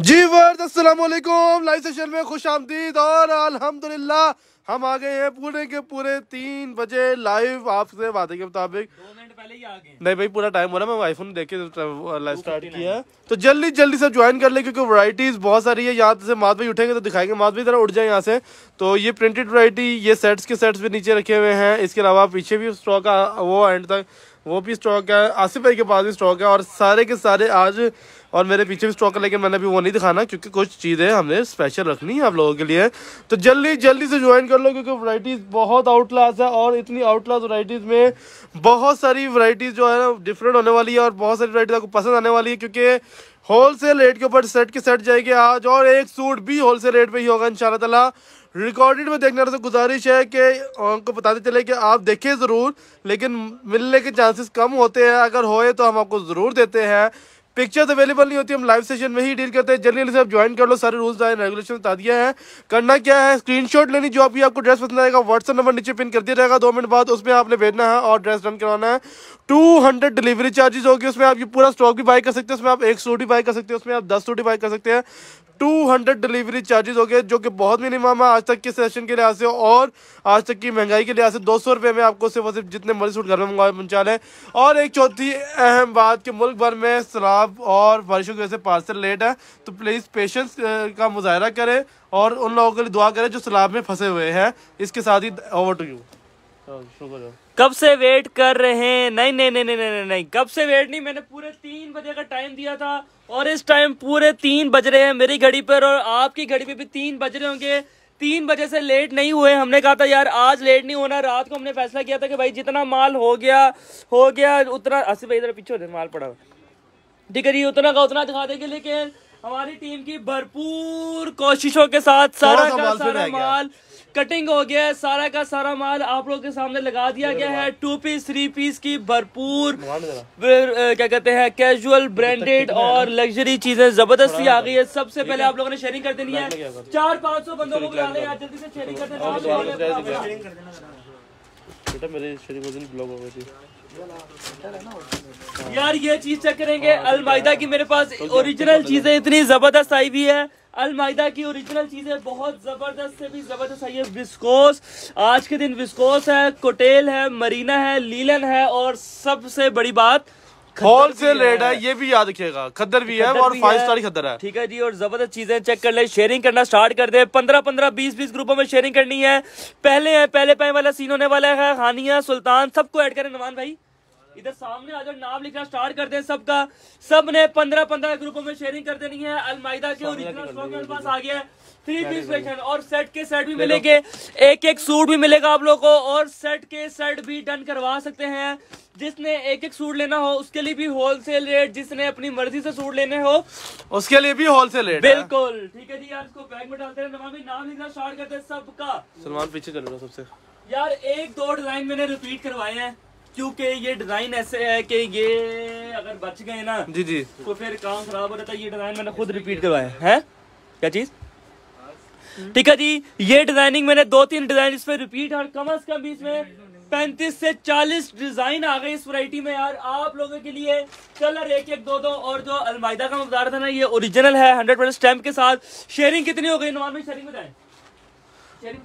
जी वर्द अस्सलाम वालेकुम। Live session में खुश आमदीद और अल्हम्दुलिल्लाह हम आ गए हैं पूरे के पूरे तीन बजे लाइव। आपसे वादे के मुताबिक नहीं भाई पूरा टाइम हो रहा है मैं आईफोन देख के लाइव स्टार्ट किया तो जल्दी जल्दी से ज्वाइन कर ले क्योंकि वैरायटीज बहुत सारी है। यहाँ से मात भाई उठेंगे तो दिखाएँगे। मात भाई जरा उठ जाए यहाँ से। तो ये प्रिंटेड वैरायटी ये सेट्स के सेट्स भी नीचे रखे हुए हैं। इसके अलावा पीछे भी स्टॉक वो एंड तक वो भी स्टॉक है। आसिफ भाई के पास भी स्टॉक है और सारे के सारे आज और मेरे पीछे भी स्टॉक है, लेकिन मैंने अभी वो नहीं दिखाना क्योंकि कुछ चीज़ें हमने स्पेशल रखनी है आप लोगों के लिए। तो जल्दी जल्दी से ज्वाइन कर लो क्योंकि वराइटीज़ बहुत आउट क्लास है और इतनी आउट क्लास वैरायटीज़ में बहुत सारी वैरायटीज़ जो है ना डिफरेंट होने वाली है और बहुत सारी वैरायटीज आपको पसंद आने वाली है क्योंकि होल सेल रेट के ऊपर सेट के सेट जाएगी आज और एक सूट भी होल सेल रेट पे ही होगा, इंशाल्लाह ताला। रिकॉर्डेड में देखने से गुजारिश है कि आपको बताते चले कि आप देखें ज़रूर, लेकिन मिलने के चांसेस कम होते हैं। अगर होए तो हम आपको ज़रूर देते हैं। पिक्चर्स अवेलेबल नहीं होती, हम लाइव सेशन में ही डील करते हैं। जल्दी से आप ज्वाइन कर लो, सारे रूल्स एंड रेगुलेशन बता दिया है। करना क्या है? स्क्रीनशॉट लेनी, जो आपकी, आपको ड्रेस पसंद आएगा व्हाट्सअप नंबर नीचे पिन कर दिया जाएगा। दो मिनट बाद उसमें आपने भेजना है और ड्रेस रन करवाना है। टू हंड्रेड डिलीवरी चार्जेस होगी, उसमें आप ये पूरा स्टॉक भी बाई कर सकते हैं, उसमें आप एक सूट भी बाय कर सकते हैं, उसमें आप दस सूट भी बाय कर सकते हैं। टू हंड्रेड डिलीवरी चार्जेस हो गए जो कि बहुत मिनिमम है आज तक के सेशन के लिहाज से, और आज तक की महँगाई के लिहाज से दो सौ रुपये में आपको सिर्फ़ और सिर्फ़ जितने मर्ज़ी सूट घर में मंगवा पहुँचा लें। और एक चौथी अहम बात कि मुल्क भर में सैलाब और बारिशों की वजह से पार्सल लेट है तो प्लीज़ पेशेंस का मुजाहरा करें, और उन लोगों के लिए दुआ करें जो सैलाब में फंसे हुए हैं। इसके साथ ही ओवर टू यू शुक्र कब से वेट कर रहे हैं? नहीं नहीं नहीं नहीं नहीं नहीं कब से वेट नहीं? मैंने पूरे तीन बजे का टाइम दिया था और इस टाइम पूरे तीन बज रहे हैं मेरी घड़ी पर और आपकी घड़ी पे भी तीन बज रहे होंगे। तीन बजे से लेट नहीं हुए। हमने कहा था यार आज लेट नहीं होना। रात को हमने फैसला किया था कि भाई जितना माल हो गया हो गया उतना अस्सी भाई इधर पीछे माल पड़ा। ठीक है जी उतना का उतना दिखा देंगे लेकिन हमारी टीम की भरपूर कोशिशों के साथ सारा का सारा माल कटिंग हो गया है सारा का सारा माल आप लोगों के सामने लगा दिया गया है। टू पीस थ्री पीस की भरपूर क्या कहते हैं कैजुअल ब्रांडेड और लग्जरी चीज़ें ज़बरदस्ती आ गई है। सबसे पहले आप लोगों ने शेयरिंग कर देनी है। चार पाँच सौ बंदों को बुला लें जल्दी से शेयरिंग कर बेटा मेरे शेयरिंग ब्लॉग हो गई थी। यार ये चीज़ चेक करेंगे। अलमाइदा की मेरे पास ओरिजिनल चीज़ें इतनी ज़बरदस्त आई हुई है। अलमाइदा की ओरिजिनल चीज़ें बहुत ज़बरदस्त से भी ज़बरदस्त आई है। विस्कोस आज के दिन विस्कोस है कोटेल है मरीना है लीलन है और सबसे बड़ी बात होलसेल रेट है। ये भी याद रखिएगा। खद्दर भी है और फाइव स्टार खद्दर है। ठीक है जी और ज़बरदस्त चीज़ें चेक कर ले शेयरिंग करना स्टार्ट कर दे। पंद्रह पंद्रह बीस बीस ग्रुपों में शेयरिंग करनी है। पहले है पहले पाए वाला सीन होने वाला है। हानिया सुल्तान सबको ऐड करें नमान भाई। इधर सामने आ जाओ नाम लिखना स्टार्ट कर दे सबका। सबने पंद्रह पंद्रह ग्रुपों में शेयरिंग कर देनी है। अलमाइदा के ओरिजिनल स्टॉक मेरे पास आ गया है। थ्री पीस सेक्शन और सेट के सेट भी मिलेंगे। एक एक सूट भी मिलेगा आप लोगों को और सेट के सेट भी डन करवा सकते हैं। जिसने एक एक सूट लेना हो उसके लिए भी होलसेल रेट जिसने अपनी मर्ज़ी से सूट लेने हो उसके लिए भी होलसेल रेट बिल्कुल। ठीक है जी यार इसको बैग में डालते हैं नाम लिखना स्टार्ट करते हैं सबका। सलमान पीछे चल रहा सबसे। यार एक दो डिज़ाइन मैंने रिपीट करवाए हैं। क्योंकि ये डिज़ाइन ऐसे है कि ये अगर बच गए ना जी जी। तो फिर काम खराब हो जाता है। ये डिज़ाइन मैंने खुद रिपीट करवाया है। क्या चीज़? ठीक है जी ये डिज़ाइनिंग मैंने दो तीन डिज़ाइन इसमें रिपीट और कम अज कम भी इसमें पैंतीस से चालीस डिज़ाइन आ गए इस वैरायटी में। यार आप लोगों के लिए कलर एक एक दो दो और जो अलमाइदा का मकदार था ना ये ओरिजिनल है हंड्रेड परसेंट स्टैम्प के साथ। शेयरिंग कितनी हो गई? नॉर्मल शेयरिंग बताएँ। शेयरिंग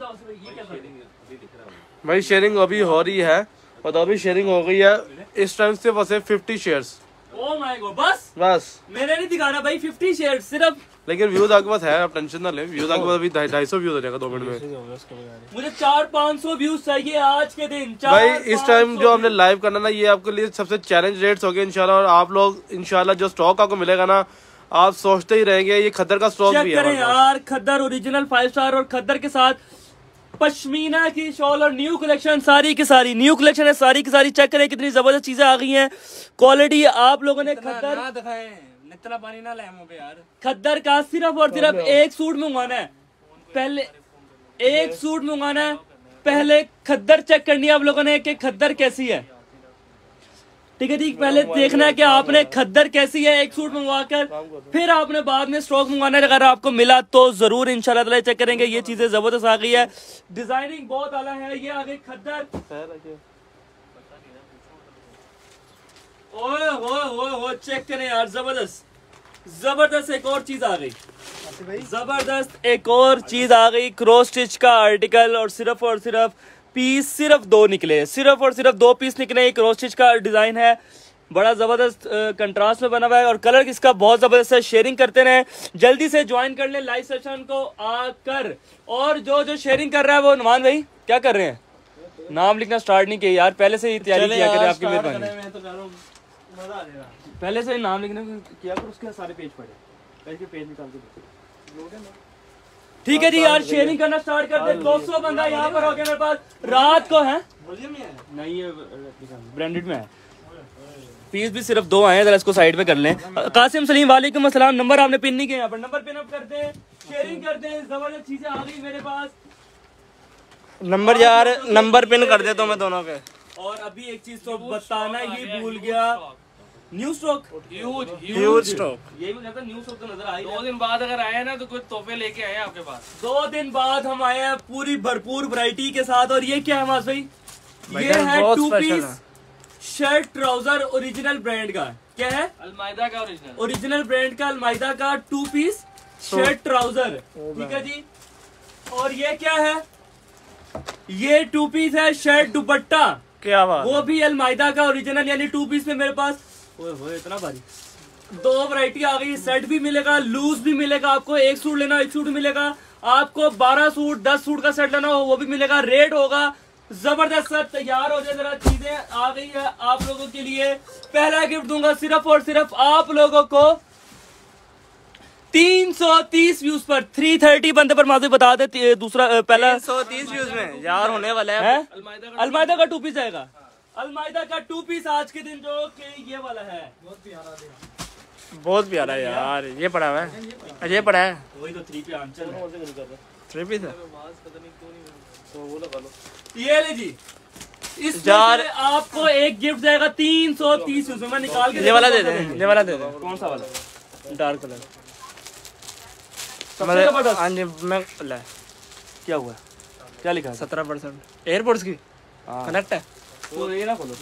भाई शेयरिंग अभी हो रही है। और अभी शेयरिंग हो गई है। इस टाइम से बस फिफ्टी शेयर्स बस? बस। मैंने नहीं दिखाना भाई फिफ्टी शेयर सिर्फ़। लेकिन व्यूज़ आपके पास है आप टेंशन ना ले। व्यूज़ आपके पास अभी ढाई सौ व्यूज़ हो जाएगा दो मिनट में। मुझे चार पाँच सौ व्यूज़ चाहिए आज के दिन भाई इस टाइम जो हमने लाइव करना ना ये आपके लिए सबसे चैलेंज रेट्स हो गए इंशाल्लाह और आप लोग इनशाला जो स्टॉक आपको मिलेगा ना आप सोचते ही रहेंगे ये खद्दर का स्टॉक भी है यार खद्दर ओरिजिनल फाइव स्टार और खद्दर के साथ पश्मीना की शॉल और न्यू कलेक्शन सारी की सारी न्यू कलेक्शन है सारी की सारी चेक करें कितनी ज़बरदस्त चीज़ें आ गई हैं। क्वालिटी आप लोगों ने खद्दर इतना पानी ना लाए यार। खद्दर का सिर्फ़ और सिर्फ़ एक सूट मंगवाना है। पहले एक सूट मंगवाना है पहले खद्दर चेक करनी है आप लोगों ने कि खद्दर कैसी है। ठीक है जी पहले देखना है कि आपने खद्दर कैसी है एक सूट मंगवा कर। फिर आपने बाद में स्टॉक मंगवाना है अगर आपको मिला तो ज़रूर इंशाल्लाह चेक करेंगे ये चीज़ें ज़बरदस्त आ गई है। डिज़ाइनिंग बहुत आला है ये आ गई खद्दर। ओए हो हो हो चेक करें यार ज़बरदस्त। ज़बरदस्त एक और चीज़ आ गई। ज़बरदस्त एक और चीज़ आ गई क्रॉस स्टिच का आर्टिकल और सिर्फ़ और सिर्फ़ पीस सिर्फ़ दो निकले सिर्फ़ और सिर्फ़ दो पीस निकले क्रॉस स्टिच का डिज़ाइन है। बड़ा ज़बरदस्त कंट्रास्ट में बना हुआ है और कलर इसका बहुत ज़बरदस्त है शेयरिंग करते रहे। जल्दी से ज्वाइन कर ले लाइव सेशन को आकर। और जो जो शेयरिंग कर रहा है वो नुमान भाई क्या कर रहे हैं? नाम लिखना स्टार्ट नहीं किया यार पहले से ही तैयारी किया करें आपकी मेहरबानी। तो पहले से ही नाम लिखने किया कर उसके सारे पेज पढ़े पेज निकाल के ठीक है जी यार शेयरिंग करना स्टार्ट कर दे। 200 बंदा यहाँ पर हो गया मेरे पास। रात को है। नहीं ये ब्रांडेड में है। पीस भी सिर्फ़ दो आए जरा इसको साइड में कर लें। कासिम सलीम वालेकुम अस्सलाम नंबर आपने पिन नहीं किया यहाँ पर। नंबर पिन अप कर दे शेयरिंग कर दे ज़बरदस्त चीज़ें आ गई मेरे पास। नंबर यार नंबर पिन कर दे तो मैं दोनों के। और अभी एक चीज़ तो बताना ही भूल गया। New stock huge huge stock ये भी कहता न्यू स्टॉक तो नज़र आई दो दिन बाद अगर आए ना तो कुछ तोहफे लेके आए आपके पास। दो दिन बाद हम आए हैं पूरी भरपूर वैरायटी के साथ और ये क्या है मास भाई? ये है two piece shirt trouser original brand का। क्या है? अलमायदा का ओरिजिनल ओरिजिनल ब्रांड का अलमाइदा का टू पीस शर्ट ट्राउज़र ठीक है जी? और ये क्या है? ये टू पीस है शर्ट दुपट्टा। क्या बात वो भी अलमाइदा का ओरिजिनल यानी टू पीस में मेरे पास ओए होए इतना भारी। दो वैरायटी आ गई सेट भी मिलेगा लूज भी मिलेगा आपको एक सूट लेना एक सूट मिलेगा। आपको बारह सूट दस सूट का सेट लेना हो वो भी मिलेगा। रेट होगा ज़बरदस्त सर तैयार हो जाए जरा चीज़ें। आ गई है आप लोगों के लिए। पहला गिफ्ट दूँगा सिर्फ़ और सिर्फ़ आप लोगों को। 330 व्यूज़ पर 330 बंदे पर माधुरी बता दे दूसरा पहला सौ तीस व्यूज़ में यार होने वाला है। अलमायदा का टू पीस आएगा अलमाइदा का टू पीस आज के दिन जो कि ये वाला है। बहुत प्यारा है यार ये पड़ा हुआ है। ये पड़ा। है। वही तो थ्री पे आंसर थ्री पीस है? ये ले जी। इस यार- आपको एक गिफ्ट जाएगा तीन सौ तीस मैं निकाल के ये वाला दे दे ये वाला दे दे। कौन सा वाला? डार्क कलर सबसे ज़बरदस्त। हाँ मैं ले। क्या हुआ? क्या लिखा है? सत्रह परसेंट। एयरपोर्ट्स की। हाँ। कनेक्ट है? तो ये ना खोलो।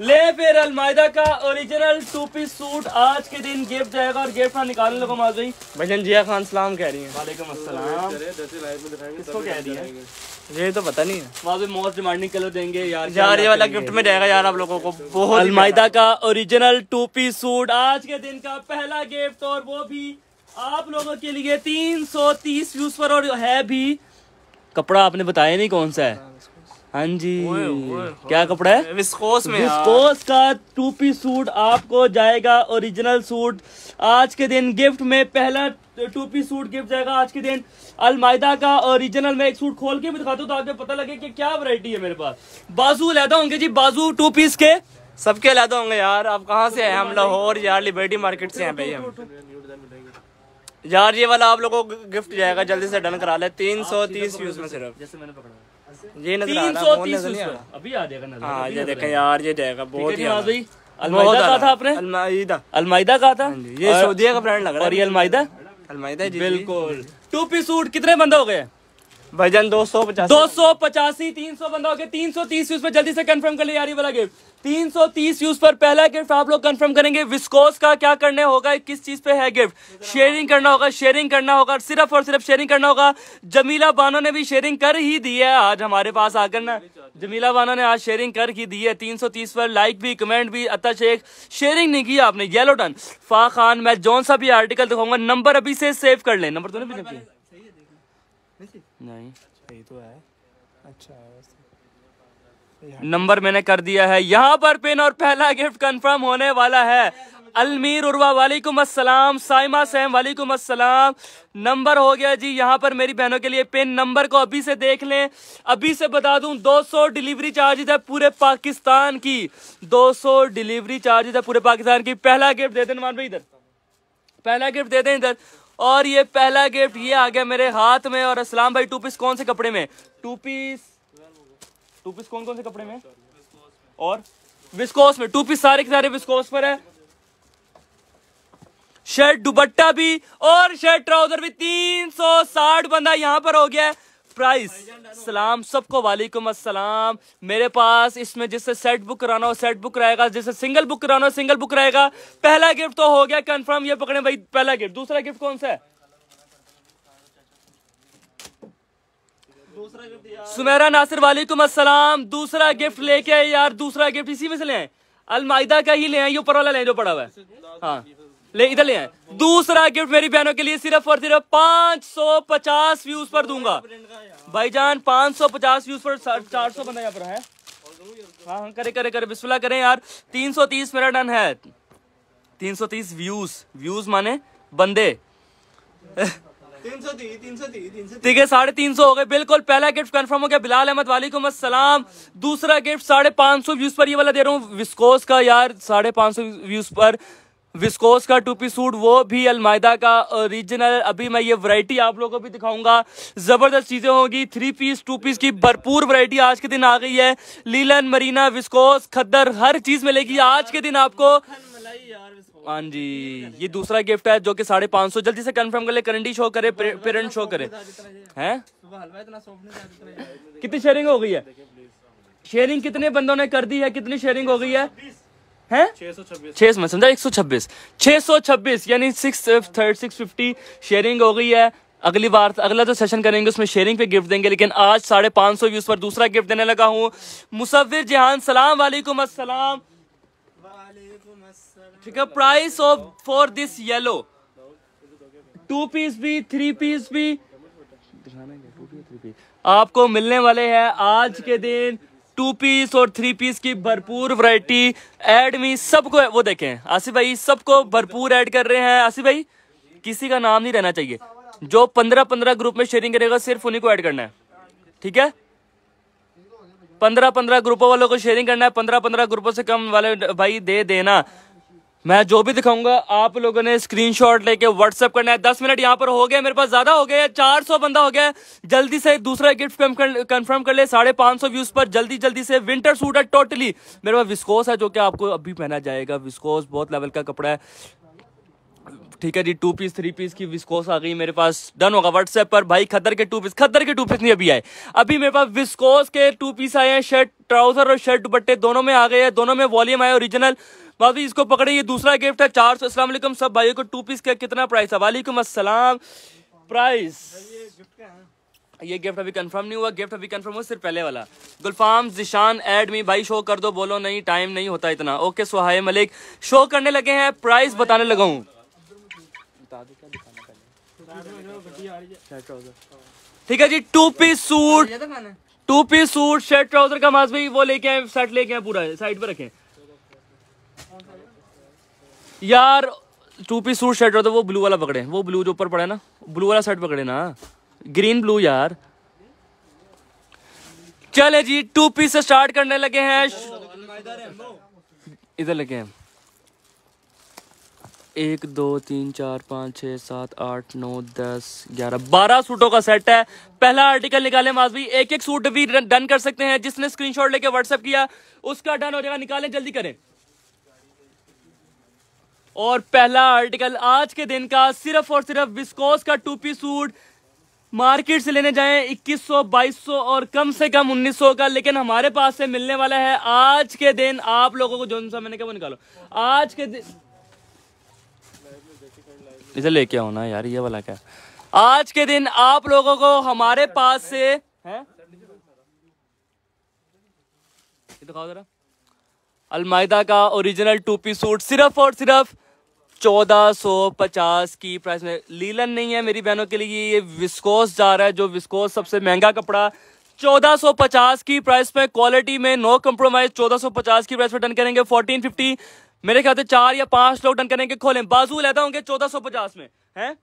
ले फिर अलमाइदा का ओरिजिनल टू पीस सूट आज के दिन गिफ्ट जाएगा और गिफ्ट ना निकालने लोगों माज भजन जिया खान सलाम कह रही है। वालेकुम अस्सलाम। किसको कह दिया? है ये तो पता नहीं है। वहाँ पे मोस्ट डिमांडिंग कलर देंगे यार यार ये वाला गिफ्ट में जाएगा यार आप लोगों को बहुत अलमाइदा का ओरिजिनल टू पीस सूट आज के दिन का पहला गिफ्ट और वो भी आप लोगों के लिए तीन सौ तीस व्यूज़ पर और है भी। कपड़ा आपने बताया नहीं कौन सा है? हाँ जी। क्या कपड़ा है? विस्कोस में विस्कोस का टू पीस सूट आपको जाएगा ओरिजिनल सूट। आज के दिन गिफ्ट में पहला टू पीस सूट गिफ्ट जाएगा आज के दिन। अलमाइदा का ओरिजिनल में एक सूट खोल के भी दिखाता हूँ ताकि पता लगे कि क्या वैरायटी है मेरे पास। बाजू लहदा होंगे जी बाजू टू पीस के। सबके अलग होंगे यार। आप कहाँ से आए हम लाहौर यार लिबर्टी मार्केट से हैं भाई हम यार ये वाला आप लोगों को गिफ्ट जाएगा जल्दी से डन करा ले। तीन सौ तीस व्यूज़ में सिर्फ़। जैसे मैंने पकड़ा ये नज़र आ रहा है नज़र अभी आ जाएगा नज़र हाँ ये देखें यार ये जाएगा बहुत है अलमाइदा कहा था आपने? अलमाइदा अलमाइदा कहा था? हाँ ये सऊदीया का ब्रांड लग रहा है। और ये अलमाइदा अलमाइदा जी। बिल्कुल। टू पीस सूट कितने बंदे हो गए? भजन दो सौ पचास। दो सौ पचासी तीन सौ बंदा हो गया। तीन सौ तीस यूज़ पर जल्दी से कंफर्म कर ले यार ये वाला गिफ्ट तीन सौ तीस यूज़ पर पहला गिफ्ट आप लोग कंफर्म करेंगे। विस्कोस का क्या करने होगा किस चीज़ पे है गिफ्ट शेयरिंग करना होगा शेयरिंग करना होगा सिर्फ़ और सिर्फ़ शेयरिंग करना होगा। जमीला बानो ने भी शेयरिंग कर ही दी है आज हमारे पास आकर ना। जमीला बानो ने आज शेयरिंग कर ही दी है। तीन सौ तीस पर लाइक भी कमेंट भी अता शेख। शेयरिंग नहीं किया आपने येलो टन फा खान मैं जौन सा भी आर्टिकल दिखाऊँगा नंबर अभी से सेव कर ले। नंबर तो नहीं भेजा नहीं। सही तो है। अच्छा नंबर मैंने कर दिया है। यहाँ पर पिन और पहला गिफ्ट कंफर्म होने वाला है। अलमीर उर्वा वालेकुम अस्सलाम। साइमा सैम वालेकुम अस्सलाम। नंबर हो गया जी यहाँ पर मेरी बहनों के लिए पिन। नंबर को अभी से देख लें। अभी से बता दूँ 200 डिलीवरी चार्जेस है पूरे पाकिस्तान की। 200 डिलीवरी चार्जेस है पूरे पाकिस्तान की। पहला गिफ्ट दे दें मान भाई इधर। पहला गिफ्ट दे दें इधर। और ये पहला गिफ्ट ये आ गया मेरे हाथ में और असलाम भाई टू पीस कौन से कपड़े में? टू पीस टू पीस कौन कौन से कपड़े में? और विस्कोस में टू पीस सारे के सारे विस्कोस पर है। शर्ट दुबट्टा भी और शर्ट ट्राउज़र भी तीन सौ साठ बंदा यहाँ पर हो गया है। प्राइस सलाम सबको वालेकुम अस्सलाम मेरे पास इसमें जिससे सेट बुक कराना हो सेट बुक रहेगा जिससे सिंगल बुक कराना हो सिंगल बुक रहेगा पहला गिफ्ट तो हो गया कंफर्म ये पकड़े भाई पहला गिफ्ट दूसरा गिफ्ट कौन सा है सुमेरा नासिर वालेकुम अस्सलाम दूसरा गिफ्ट लेके आए यार दूसरा गिफ्ट इसी में से ले आए अलमाइदा का ही ले आए ये ऊपर वाला ले जो पड़ा हुआ है हाँ ले इधर ले आए। दूसरा गिफ्ट मेरी बहनों के लिए सिर्फ़ और सिर्फ़ पाँच सौ पचास व्यूज़ पर दूँगा। भाईजान पाँच सौ पचास व्यूज़ पर चार सौ बंदा यहाँ पर है। हाँ हाँ करे करे करे बिस्मिल्लाह करें यार। तीन सौ तीस मेरा डन है। तीन सौ तीस व्यूज़ व्यूज़ माने बंदे। ठीक है साढ़े तीन सौ हो गए। बिल्कुल पहला गिफ्ट कंफर्म हो गया। बिलाल अहमद वालेकुम अस्सलाम। दूसरा गिफ्ट साढ़े पाँच सौ व्यूज़ पर ये वाला दे रहा हूँ। विस्कोस का यार साढ़े पाँच सौ व्यूज़ पर। विस्कोस का टू पीस सूट, वो भी अलमायदा का ओरिजिनल अभी मैं ये वैरायटी आप लोगों को भी दिखाऊँगा। ज़बरदस्त चीज़ें होगी। थ्री पीस टू पीस की भरपूर वैरायटी आज के दिन आ गई है। लीलन, मरीना विस्कोस खद्दर, हर चीज़ मिलेगी आज के दिन आपको। हाँ जी, ये दूसरा गिफ्ट है जो कि साढ़े पाँच सौ। जल्दी से कंफर्म कर ले करंटी शो करे पेरेंट शो करे। हैं? कितनी शेयरिंग हो गई है? शेयरिंग कितने बंदों ने कर दी है? कितनी शेयरिंग हो गई है? हैं? छह में समझा एक सौ छब्बीस। छह सौ छब्बीस यानी six third six fifty sharing हो गई है। अगली बार अगला जो सेशन करेंगे उसमें शेयरिंग पे गिफ्ट देंगे लेकिन आज साढ़े पाँच सौ व्यूज़ पर दूसरा गिफ्ट देने लगा हूँ। मुसविर जहान सलाम वालेकुम अस्सलाम। ठीक है price of for this yellow two piece भी थ्री पीस भी। आपको मिलने वाले हैं आज के दिन। टू पीस और थ्री पीस की भरपूर वैरायटी एड में सबको वो देखें। आसिफ भाई, सबको भरपूर ऐड कर रहे हैं। आसिफ भाई, किसी का नाम नहीं रहना चाहिए। जो पंद्रह पंद्रह ग्रुप में शेयरिंग करेगा, सिर्फ़ उन्हीं को ऐड करना है। ठीक है? पंद्रह पंद्रह ग्रुपों वालों को शेयरिंग करना है। पंद्रह पंद्रह ग्रुपों से कम वाले भाई दे देना। मैं जो भी दिखाऊँगा, आप लोगों ने स्क्रीनशॉट लेके व्हाट्सएप करना है। दस मिनट यहाँ पर हो गया मेरे पास ज़्यादा हो गया चार सौ बंदा हो गया। जल्दी से दूसरा गिफ्ट कंफर्म कर ले, साढ़े पाँच सौ व्यूज़ पर। जल्दी जल्दी से विंटर सूट है टोटली मेरे पास विस्कोस है, जो कि आपको अभी पहना जाएगा। विस्कोस बहुत लेवल का कपड़ा है। ठीक है जी टू पीस थ्री पीस की विस्कोस आ गई मेरे पास। डन होगा व्हाट्सएप पर। भाई, खद्दर के टू पीस खद्दर के टू पीस नहीं अभी आए। अभी मेरे पास विस्कोस के टू पीस आए हैं शर्ट ट्राउज़र और शर्ट दुपट्टे। दोनों में आ गए हैं, दोनों में वॉल्यूम आए ओरिजिनल भाभी इसको पकड़े ये दूसरा गिफ्ट है, चार सौ असला सब भाइयों को टू पीस का कितना प्राइस है? वालेकुम असलम प्राइस ये गिफ्ट अभी कंफर्म नहीं हुआ गिफ्ट अभी कंफर्म हुआ, सिर्फ़ पहले वाला। गुलफाम, जिशान एड मी भाई शो कर दो, बोलो नहीं टाइम नहीं होता इतना। ओके सुहाय मलिक शो करने लगे हैं प्राइस बताने लगा हूँ। ठीक है जी two piece suit two piece suit shirt trouser का मास भाई वो लेके आए सेट लेके आए पूरा साइड पर रखें। यार टू पीस सूट शर्ट तो वो ब्लू वाला पकड़े। वो ब्लू जो ऊपर पड़ा है ना ब्लू वाला शर्ट पकड़े ना। ग्रीन ब्लू यार। चले जी टू पीस से स्टार्ट करने लगे हैं। इधर लगे हैं। एक, दो, तीन, चार, पाँच छः सात, आठ, नौ, दस, ग्यारह, बारह सूटों का सेट है। पहला आर्टिकल निकाले माजवी एक एक सूट भी डन कर सकते हैं। जिसने स्क्रीनशॉट लेके व्हाट्सएप किया, उसका डन हो जाएगा। निकालें, जल्दी करें। और पहला आर्टिकल आज के दिन का सिर्फ़ और सिर्फ़ विस्कोस का टू पीस सूट मार्केट से लेने जाएँ 2100 2200 और कम से कम 1900 का, लेकिन हमारे पास से मिलने वाला है आज के दिन। आप लोगों को जो सा मैंने क्या निकालो। आज के दिन इसे लेके आओ ना यार, ये वाला क्या? आज के दिन आप लोगों को हमारे पास से है? दिखाओ जरा। अलमाइदा का ओरिजिनल टू पीस सूट सिर्फ़ और सिर्फ़ चौदह सौ पचास की प्राइस में। लीलन नहीं है मेरी बहनों के लिए, ये विस्कोस जा रहा है, जो विस्कोस सबसे महँगा कपड़ा। चौदह सौ पचास की प्राइस में क्वालिटी में नो कम्प्रोमाइज चौदह सौ पचास की प्राइस में डन करेंगे फोर्टीन फिफ्टी मेरे ख्याल से चार या पाँच लोग डन करेंगे खोलें। बाजू लेता होंगे चौदह सौ पचास में, है?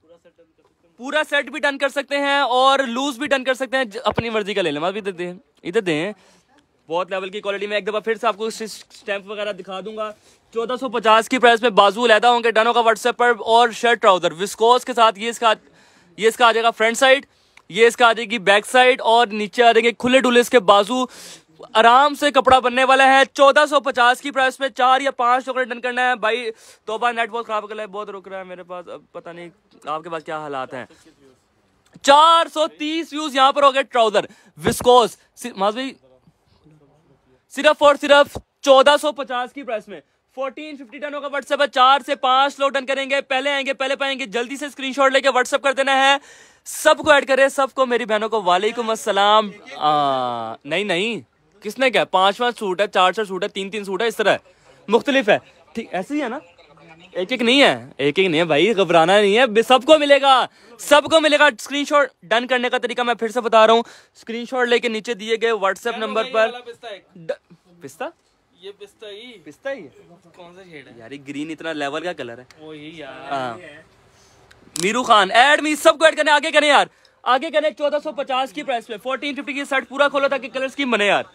पूरा सेट भी डन कर सकते हैं और लूज भी डन कर सकते हैं अपनी मर्ज़ी का ले लें। इधर दें इधर दें। बहुत लेवल की क्वालिटी में एक दफ़ा फिर से आपको स्टैंप वगैरह दिखा दूँगा। चौदह सौ पचास की प्राइस में बाजू लैदा होंगे डनों का व्हाट्सएप पर और शर्ट ट्राउज़र विस्कोस के साथ ये इसका ये इसका आ जाएगा फ्रंट साइड ये इसका आ जाएगी बैक साइड और नीचे आ जाएँगे खुले डुले इसके बाजू। आराम से कपड़ा बनने वाला है। चौदह सौ पचास की प्राइस में चार या पाँच टुकड़े डन करना है। भाई तो बार नेट बहुत खराब कर रहा है, बहुत रुक रहा है मेरे पास। अब पता नहीं आपके पास क्या हालात हैं। तीस व्यूज़ यहाँ पर हो गए ट्राउज़र विस्कोस माज भाई सिर्फ़ और सिर्फ़ चौदह सौ पचास की प्राइस में। फोर्टीन फिफ्टी टन होगा व्हाट्सएप है, चार से पाँच लोग डन करेंगे, पहले आएँगे, पहले पाएँगे, जल्दी से स्क्रीनशॉट लेके व्हाट्सएप कर देना है। सबको ऐड करें, सबको, मेरी बहनों को, वालेकुम असलम नहीं नहीं, किसने क्या पाँच पाँच सूट है, चार चार सूट है, तीन तीन सूट है, इस तरह मुख्तलिफ़ है। ठीक, ऐसे ही है ना? एक एक नहीं है एक एक नहीं है भाई घबराना नहीं है। सबको मिलेगा सबको मिलेगा। स्क्रीनशॉट डन करने का तरीका मैं फिर से बता रहा हूँ। स्क्रीनशॉट लेके नीचे दिए गए व्हाट्सएप नंबर पर। पिस्ता ये पिस्ता ही। पिस्ता ही कौन सा शेड है? यार ग्रीन इतना लेवल का कलर है। वो ही यार। हाँ। मीरू खान ऐड मी सबको ऐड करने आगे करें यार। आगे करें चौदह सौ पचास की प्राइस पे। फोर्टीन फिफ्टी की शर्ट पूरा खोलो ताकि कलर स्कीम बने यार।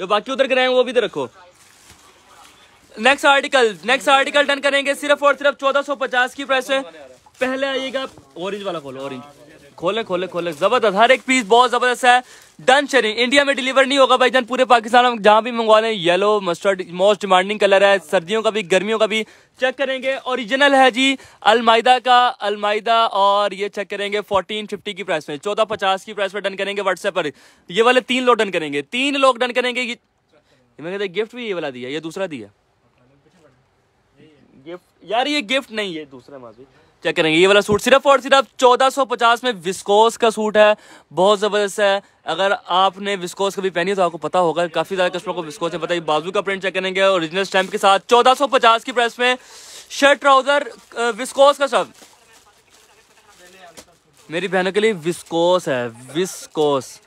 जो बाकी उधर कराए वो भी इधर रखो। Next article next article done करेंगे, सिर्फ़ और सिर्फ़ चौदह सौ पचास की प्राइस है। पहले आइएगा ऑरेंज वाला खोलो ऑरेंज खोले खोले खोले। ज़बरदस्त, हर एक पीस बहुत ज़बरदस्त है। डन शेयरिंग इंडिया में डिलीवर नहीं होगा भाईजान पूरे पाकिस्तान में जहाँ भी मंगवा लें yellow mustard most demanding colour है। सर्दियों का भी, गर्मियों का भी चेक करेंगे। ओरिजिनल है जी अलमाइदा का अलमाइदा और ये चेक करेंगे। फोर्टीन फिफ्टी की प्राइस में, चौदह पचास की प्राइस में डन करेंगे व्हाट्सएप पर। ये वाले तीन लोग डन करेंगे। तीन लोग डन करेंगे मैं कहते गिफ्ट भी ये वाला दिया, ये दूसरा दिया। गिफ्ट, यार ये गिफ्ट नहीं है, दूसरा माजी चेक करेंगे, ये वाला सूट सिर्फ़ और सिर्फ़ 1450 में विस्कोस का सूट है, बहुत ज़बरदस्त है। अगर आपने विस्कोस कभी पहनी तो आपको पता होगा, काफ़ी ज़्यादा कस्टमर को विस्कोस है, पता है बाजू का प्रिंट चेक करेंगे ओरिजिनल स्टैम्प के साथ 1450 की प्राइस में शर्ट ट्राउज़र विस्कोस का सब। मेरी बहनों के लिए विस्कोस है विस्कोस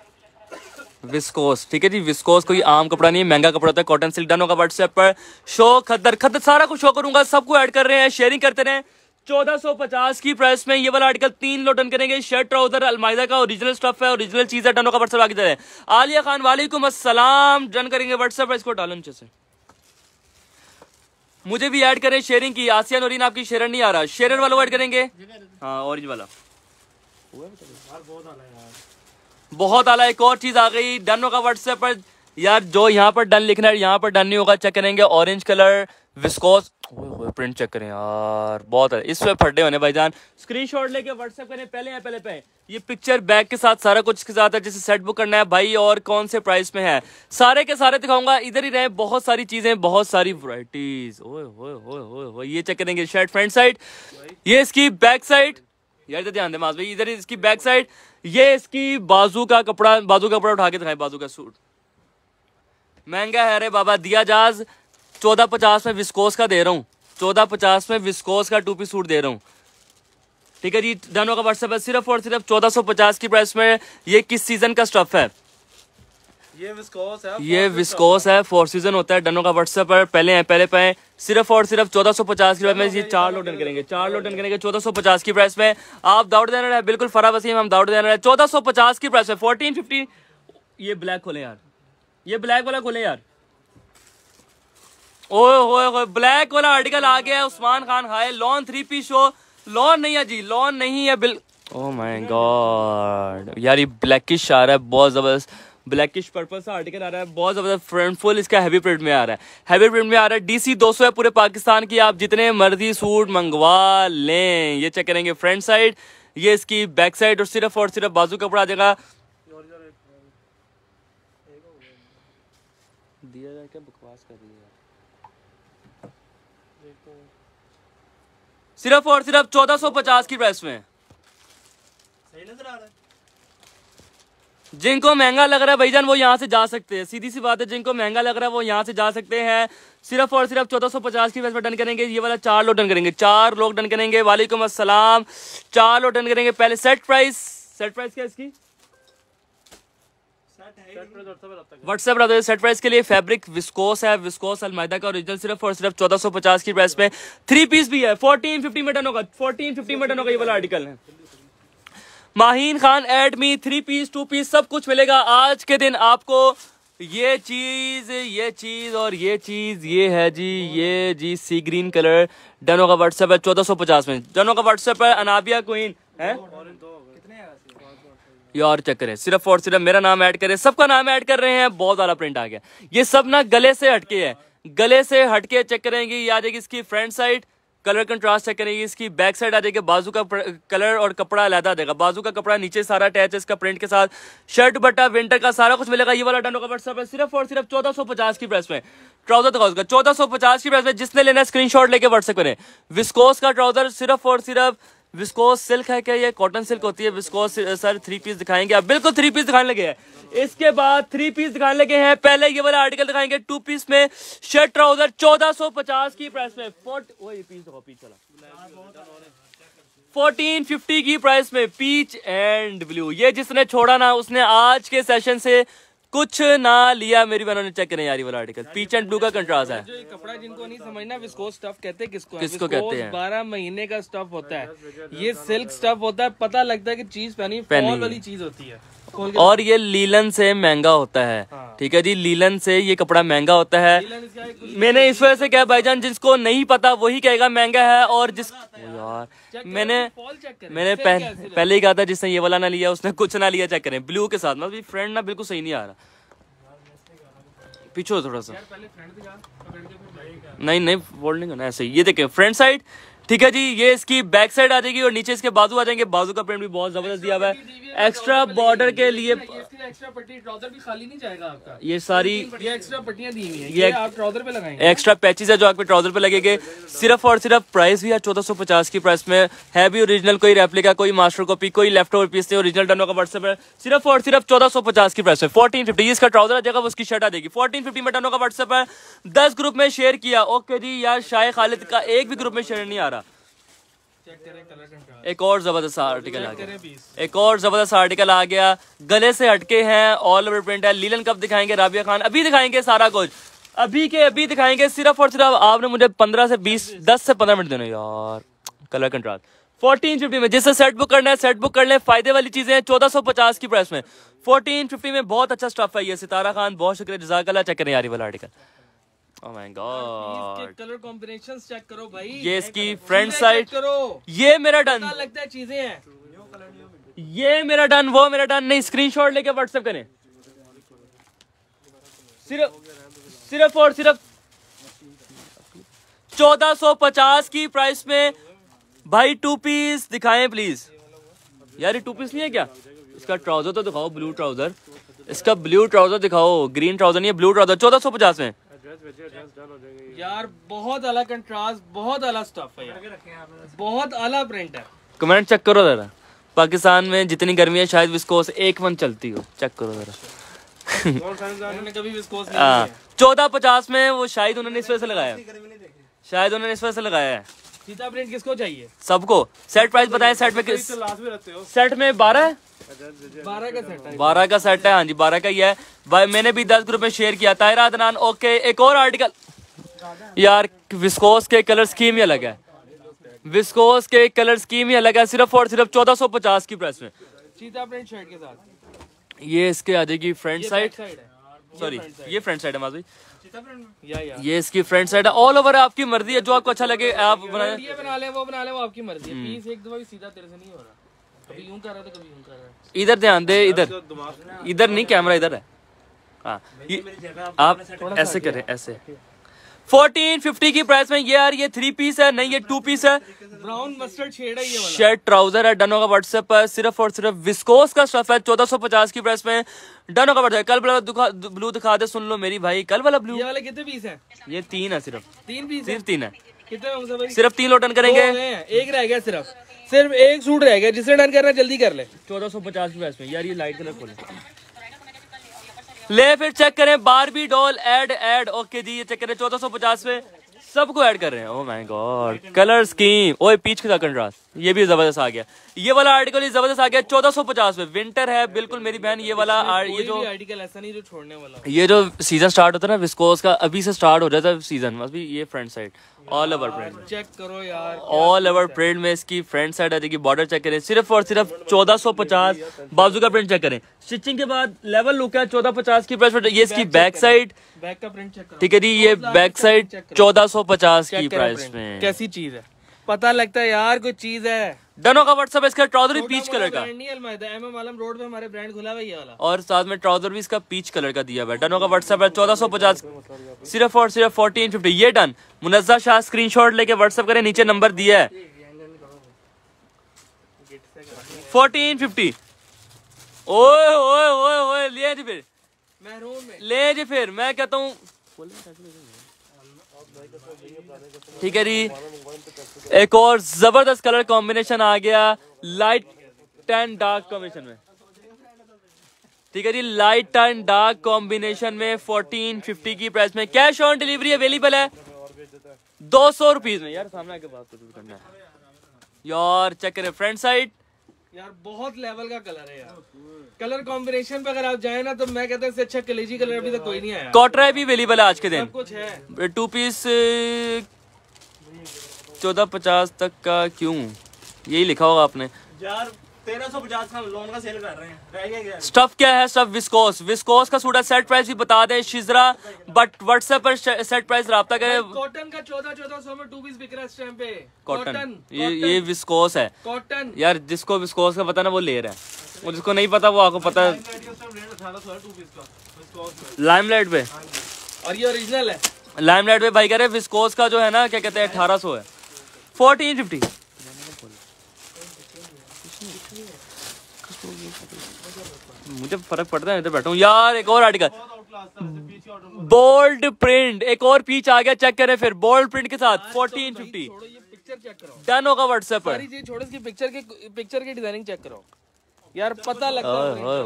विस्कोस ठीक है जी विस्कोस कोई आम कपड़ा नहीं है, महँगा कपड़ा होता है कॉटन सिल्क डन होगा व्हाट्सएप पर। शो खद्दर खद्दर सारा कुछ शो करूँगा सबको ऐड कर रहे हैं शेयरिंग करते रहे। 1450 की प्राइस में ये वाला आर्टिकल तीन लोग डन करेंगे शर्ट ट्राउज़र अलमाइदा का ओरिजिनल स्टफ़ है ओरिजिनल चीज़ है डन होगा व्हाट्सएप आगे आलिया खान, वालेकुम अस्सलाम डन करेंगे व्हाट्सएप पर, इसको डालो नीचे से। मुझे भी ऐड करें शेयरिंग की, आसिया नोरीन आपकी शेयर नहीं आ रहा शेयर वालों ऐड करेंगे। हाँ ऑरेंज वाला। बहुत आला एक और चीज़ आ गई, डन होगा व्हाट्सएप पर। यार, जो यहाँ पर डन लिखना है, यहाँ पर डन नहीं होगा चेक करेंगे। Orange colour viscose print check करें यार, बहुत है इस पे फटे होने, भाईजान। स्क्रीनशॉट लेके व्हाट्सएप करें, पहले या पहले पे। ये पिक्चर बैग के साथ सारा कुछ के साथ है, जैसे सेट बुक करना है। भाई, और कौन से प्राइस में है? सारे के सारे दिखाऊँगा। इधर ही रहे, बहुत सारी चीज़ें, बहुत सारी वराइटीज ओए होए होए ये चेक करेंगे शर्ट फ्रंट साइड ये इसकी बैक साइड यार ध्यान दे मास भाई, इधर इसकी बैक साइड ये इसकी बाजू का कपड़ा, बाजू का कपड़ा उठा के दिखाए, बाजू का सूट। महँगा है अरे बाबा, दिया जाज, चौदह पचास में विस्कोस का दे रहा हूँ। चौदह पचास में विस्कोस का टू पी सूट दे रहा हूँ। ठीक है जी डनो का व्हाट्सएप है, सिर्फ़ और सिर्फ़ चौदह सौ पचास की प्राइस में ये किस सीज़न का स्टफ़ है? ये विस्कोस है ये विस्कोस है। फोर सीज़न होता है डनो का व्हाट्सएप पर पहले हैं पहले पे सिर्फ़ और सिर्फ़ चौदह सौ पचास की प्राइस में ये चार लोग डन करेंगे चार लोग डन करेंगे चौदह सौ पचास की प्राइस में आप दाउड देना है बिल्कुल फरा वसीम हम दाउड देना है चौदह सौ पचास की प्राइस में फोर्टीन फिफ्टी ये ब्लैक खोले यार ये ब्लैक वाला खोले यार। ओए होए होए ब्लैक वाला आर्टिकल आ गया है Usman Khan hi lawn three P show lawn नहीं है जी लॉन नहीं है बिल ओह माय गॉड यार ये ब्लैकिश आ रहा है बहुत ज़बरदस्त। ब्लैकिश पर्पल सा आर्टिकल आ रहा है, बहुत ज़बरदस्त फ्रंट फुल इसका हैवी प्रिंट में आ रहा है। हैवी प्रिंट में आ रहा है डीसी 200 है पूरे पाकिस्तान की, आप जितने मर्ज़ी सूट मंगवा लें। ये चेक करेंगे फ्रंट साइड ये इसकी बैक साइड और सिर्फ़ और सिर्फ़ बाजू कपड़ा आ जाएगा। रही है सिर्फ़ और सिर्फ़ चौदह सौ पचास की प्राइस में। जिनको महँगा लग रहा है भाईजान, वो यहाँ से जा सकते हैं। सीधी सी बात है, जिनको महँगा लग रहा है, वो यहाँ से जा सकते हैं। सिर्फ़ और सिर्फ़ चौदह सौ पचास की में डन करेंगे। ये वाला चार लोग डन करेंगे। चार लोग डन करेंगे। वालेकुम अस्सलाम। चार लोग डन करेंगे। पहले सेट प्राइस सेट प्राइस क्या इसकी? व्हाट्सएप रहा सेट प्राइस के लिए फैब्रिक विस्कोस है। विस्कोस अलमाइदा का ओरिजिनल सिर्फ़ और सिर्फ़ चौदह सौ पचास की प्राइस में थ्री पीस भी है। फोर्टीन फिफ्टी में डन होगा। फोर्टीन फिफ्टी में डन होगा ये वाला आर्टिकल है। Maheen Khan add me three piece two piece सब कुछ मिलेगा। आज के दिन आपको ये चीज़ ये चीज़ और ये चीज़, ये है जी, ये जी सी ग्रीन कलर डनो का व्हाट्सएप है, चौदह सौ पचास में। डनो का व्हाट्सएप है, अनाबिया क्वीन है? यार चेक करें, सिर्फ़ और सिर्फ़ मेरा नाम ऐड करें, सबका नाम ऐड कर रहे हैं, बहुत ज़्यादा प्रिंट आ गया। ये सब ना गले से हटके है। गले से हटके चेक करेंगे, ये आ जाएगी इसकी front side colour contrast check करेंगे इसकी बैक साइड आ जाएगी, बाजू का कलर और कपड़ा अलहदा देगा। बाजू का कपड़ा नीचे सारा अटैच है, इसका प्रिंट के साथ। शर्ट बट्टा विंटर का सारा कुछ मिलेगा। ये वाला डनो का व्हाट्सएप है सिर्फ़ और सिर्फ़ चौदह की प्राइस में। ट्राउज़र दिखाओ उसका, चौदह की प्राइस में जिसने लेना स्क्रीन लेके व्हाट्सएप करें। विस्कोस का ट्राउज़र सिर्फ़ और सिर्फ़ विस्कोस सिल्क है क्या ये? कॉटन सिल्क होती है विस्कोस सर थ्री पीस दिखाएँगे आप। बिल्कुल थ्री पीस दिखाने लगे हैं। इसके बाद थ्री पीस दिखाने लगे हैं। पहले ये वाला आर्टिकल दिखाएँगे टू पीस में शर्ट ट्राउज़र चौदह सौ पचास की प्राइस में। फोर्ट वो ये पीस दिखाओ चला फोर्टीन फिफ्टी की प्राइस में पीच एंड ब्लू ये जिसने छोड़ा ना, उसने आज के सेशन से कुछ ना लिया मेरी बहनों ने चेक करें यार वाला आर्टिकल पीच एंड ब्लू का कंट्रास्ट है। जो कपड़ा जिनको नहीं समझना विस्कोस स्टफ़ कहते हैं किसको किसको कहते हैं? बारह महीने का स्टफ़ होता है। ये सिल्क स्टफ़ होता है पता लगता है की चीज़ पहनी पहनी फॉल वाली चीज़ होती है। और ये लीलन से महँगा होता है। हाँ। ठीक है जी लीलन से ये कपड़ा महँगा होता है। मैंने इस वजह से क्या भाईजान जिसको नहीं पता वही कहेगा महँगा है और जिस यार। मैंने मैंने पहले है, कहा था जिसने ये वाला ना लिया उसने कुछ ना लिया चेक करें। ब्लू के साथ मतलब फ्रेंड ना बिल्कुल सही नहीं आ रहा। पीछे थोड़ा सा। नहीं नहीं फोल्ड नहीं करना ऐसे ये देखें फ्रंट साइड ठीक है जी ये इसकी बैक साइड आ जाएगी और नीचे इसके बाजू आ जाएँगे। बाजू का प्रिंट भी बहुत ज़बरदस्त दिया हुआ है। एक्स्ट्रा बॉर्डर के लिए ये एक्स्ट्रा पट्टी ट्राउज़र भी खाली नहीं जाएगा आपका। ये सारी ये एक्स्ट्रा पट्टियाँ दी हुई हैं। ये ये आप ट्राउज़र पे लगाएँगे। एक्स्ट्रा पैचेज है जो आपके ट्राउज़र पे लगेंगे। सिर्फ़ और सिर्फ़ प्राइस भी है चौदह सौ पचास की प्राइस में। है भी ओरिजिनल कोई रेप्लिका कोई मास्टर कॉपी कोई लेफ़्ट ओवर पीस नहीं ओरिजिनल डनो का व्हाट्सएप है। सिर्फ़ और सिर्फ़ चौदह सौ पचास की प्राइस में। फोर्टीन फिफ्टी इसका ट्राउज़र आ जाएगा उसकी शर्ट आ जाएगी। फोर्टीन फिफ्टी में डनो का व्हाट्सएप है। दस ग्रुप में शेयर किया। ओके जी यार शाह खालिद का एक भी ग्रुप में शेयर नहीं आ रहा चेक करें कलर कंट्रास्ट एक और ज़बरदस्त आर्टिकल आ गया। एक और ज़बरदस्त आर्टिकल आ गया। गले से हटके हैं ऑल ओवर प्रिंट है। लीलन कब दिखाएँगे? राबिया खान अभी दिखाएँगे सारा कुछ। अभी के अभी दिखाएँगे सिर्फ़ और सिर्फ़ आपने मुझे पंद्रह से बीस दस से पंद्रह मिनट देने यार। कलर कंट्रास्ट फोर्टीन फिफ्टी में जिससे सेट बुक करना है सेट बुक कर ले। फ़ायदे वाली चीज़ें हैं चौदह सौ पचास की प्राइस में। फोर्टीन फिफ्टी में बहुत अच्छा स्टफ़ है ये। सितारा खान बहुत शुक्रिया जजाकल्ला चेक करें यार वाला आर्टिकल My god. इसके कलर कॉम्बिनेशंस चेक करो भाई। ये इसकी फ्रंट साइड करो। ये मेरा डन लगता है चीज़ें हैं। ये मेरा डन वो मेरा डन नहीं स्क्रीनशॉट लेके व्हाट्सएप करें। सिर्फ़ सिर्फ़ और सिर्फ़ चौदह सौ पचास की प्राइस में भाई टू पीस दिखाएँ प्लीज़ यार ये टू पीस नहीं है क्या? इसका ट्राउज़र तो दिखाओ ब्लू ट्राउज़र इसका ब्लू ट्राउज़र दिखाओ ग्रीन ट्राउज़र नहीं है ब्लू ट्राउज़र चौदह सौ पचास में। यार बहुत अलग कंट्रास्ट बहुत अलग स्टफ़ है यार। बहुत अलग प्रिंट है कमेंट चेक करो जरा। पाकिस्तान में जितनी गर्मी है शायद विस्कोस एक वन चलती हो। चेक करो जरा। उन्होंने कभी विस्कोस नहीं हाँ। चौदह पचास में वो शायद उन्होंने इस वजह से लगाया। शायद उन्होंने इस वजह से लगाया है। सीधा प्रिंट किसको चाहिए? सबको। सेट प्राइस बताएँ सेट में किस लास्ट में रखते हो। सेट में बारह? बारह का सेट है। बारह का सेट है हाँ जी बारह का ही है। भाई मैंने भी दस ग्रुप में शेयर किया तायरा अदनान ओके एक और आर्टिकल यार विस्कोस के कलर स्कीम ही अलग है। विस्कोस के कलर स्कीम ही अलग है सिर्फ़ और सिर्फ़ चौदह सौ पचास की प्राइस में। सीधा प्रिंट शर्ट के साथ। ये इसके आ जाएगी फ्रंट साइड साइड सॉरी ये फ्रंट साइड है माजी या या। ये इसकी फ्रंट साइड है। ऑल ओवर आपकी मर्ज़ी है जो आपको अच्छा लगे आप बना ये बना ले वो बना ले वो आपकी मर्ज़ी है। पीस एक दफ़ा भी सीधा तेरे से नहीं हो रहा। कभी यूँ कर रहा था कभी यूँ कर रहा है। इधर ध्यान दे इधर। इधर नहीं कैमरा इधर है। हाँ ये- आप ऐसे करें ऐसे। फोर्टीन फिफ्टी की प्राइस में ये यार ये थ्री पीस है नहीं ये टू पीस है। ब्राउन मस्टर्ड शेड है ये वाला। शर्ट ट्राउज़र है डनो का व्हाट्सएप पर। सिर्फ़ और सिर्फ़ विस्कोस का स्टफ़ है चौदह सौ पचास की प्राइस में। डनो का व्हाट्सएप कल वाला ब्लू दिखा दे सुन लो मेरी भाई। कल वाला ब्लू ये वाले कितने पीस है? ये तीन है सिर्फ़। तीन पीस सिर्फ़ तीन है। कितने सिर्फ़ तीन लोटन करेंगे। एक रह गया सिर्फ़। सिर्फ़ एक सूट रह गया। जिसने डन करना जल्दी कर ले। चौदह सौ पचास की प्राइस में। यार ये लाइट कलर खोले। ले फिर चेक करें Barbie doll add add okay जी, ये चेक करें, चौदह सौ पचास में सबको ऐड कर रहे हैं। Oh my god colour scheme ओए, पीच के कंट्रास्ट ये भी ज़बरदस्त आ गया। ये वाला आर्टिकल ज़बरदस्त आ गया चौदह सौ पचास में। विंटर है बिल्कुल मेरी बहन ये वाला ये जो आर्टिकल ऐसा नहीं जो छोड़ने वाला ये जो सीज़न स्टार्ट होता है ना विस्कोस का अभी से स्टार्ट हो जाता है सीज़न अभी ये front side all over print check करो यार ऑल ओवर प्रिंट में इसकी फ्रंट साइड आ जाएगी बॉर्डर चेक करें सिर्फ़ और सिर्फ़ चौदह सौ पचास बाजू का प्रिंट चेक करें। स्टिचिंग के बाद लेवल लुक है चौदह पचास की प्राइस पर ये इसकी बैक साइड बैक का प्रिंट चेक ठीक है जी ये बैक साइड चौदह सौ पचास की प्राइस में। कैसी चीज़ है? पता लगता है यार कोई चीज़ है। डनो का व्हाट्सएप है इसका ट्राउज़र भी पीच कलर का। रोड पे हमारे ब्रांड खुला हुआ ये वाला। और साथ में ट्राउज़र भी इसका पीच कलर का दिया हुआ है। डनो का व्हाट्सएप है चौदह सौ पचास सिर्फ़ और सिर्फ़ फोर्टीन फिफ्टी ये done Munazza Shah screen shot लेके व्हाट्सएप करें नीचे नंबर दिया है। फोर्टीन फिफ्टी ओए ओए ओए ओए ले जी फिर। ले जी फिर मैं कहता हूँ। ठीक है जी। एक और ज़बरदस्त कलर कॉम्बिनेशन आ गया लाइट एंड डार्क कॉम्बिनेशन में। ठीक है जी लाइट एंड डार्क कॉम्बिनेशन में फोर्टीन फिफ्टी की प्राइस में कैश ऑन डिलीवरी अवेलेबल है। दो सौ रुपीज़ में। यार, सामने आके बात तो करना है। यार चेक करें। फ्रंट साइड यार बहुत लेवल का कलर है यार। कलर कॉम्बिनेशन पे अगर आप जाए ना तो मैं कहता हूँ इससे अच्छा कलेजी कलर अभी तक कोई नहीं आया। कॉटरा भी अवेलेबल है आज के दिन। कुछ है। टू पीस चौदह पचास तक का क्यों? यही लिखा होगा आपने। यार तेरह सौ पचास का लोन का सेल कर रहे हैं। रह गया क्या? स्टफ़ क्या है? स्टफ़ विस्कोस विस्कोस का सूट है सेट प्राइस भी बता दें शिजरा बट व्हाट्सएप पर सेट प्राइस करें। कॉटन का चौदह चौदह सौ में टू पीस बिक रहा है इस टाइम पे। कॉटन ये ये विस्कोस है। कॉटन यार जिसको विस्कोस का पता ना वो ले रहा है। वो जिसको नहीं पता वो आपको पता लाइम लाइट पे। और ये ओरिजिनल है। लाइमलाइट पे भाई कह रहे विस्कोस का जो है ना क्या कहते हैं अठारह सौ है। फोर्टीन फिफ्टी मुझे फ़र्क पड़ता है इधर बैठा हूँ। यार एक और आर्टिकल बोल्ड प्रिंट एक और पीच आ गया चेक करें फिर। बोल्ड प्रिंट के साथ फोर्टीन फिफ्टी पिक्चर चेक करो डन होगा व्हाट्सएप पर। पिक्चर के पिक्चर की डिज़ाइनिंग चेक करो यार पता लग रहा है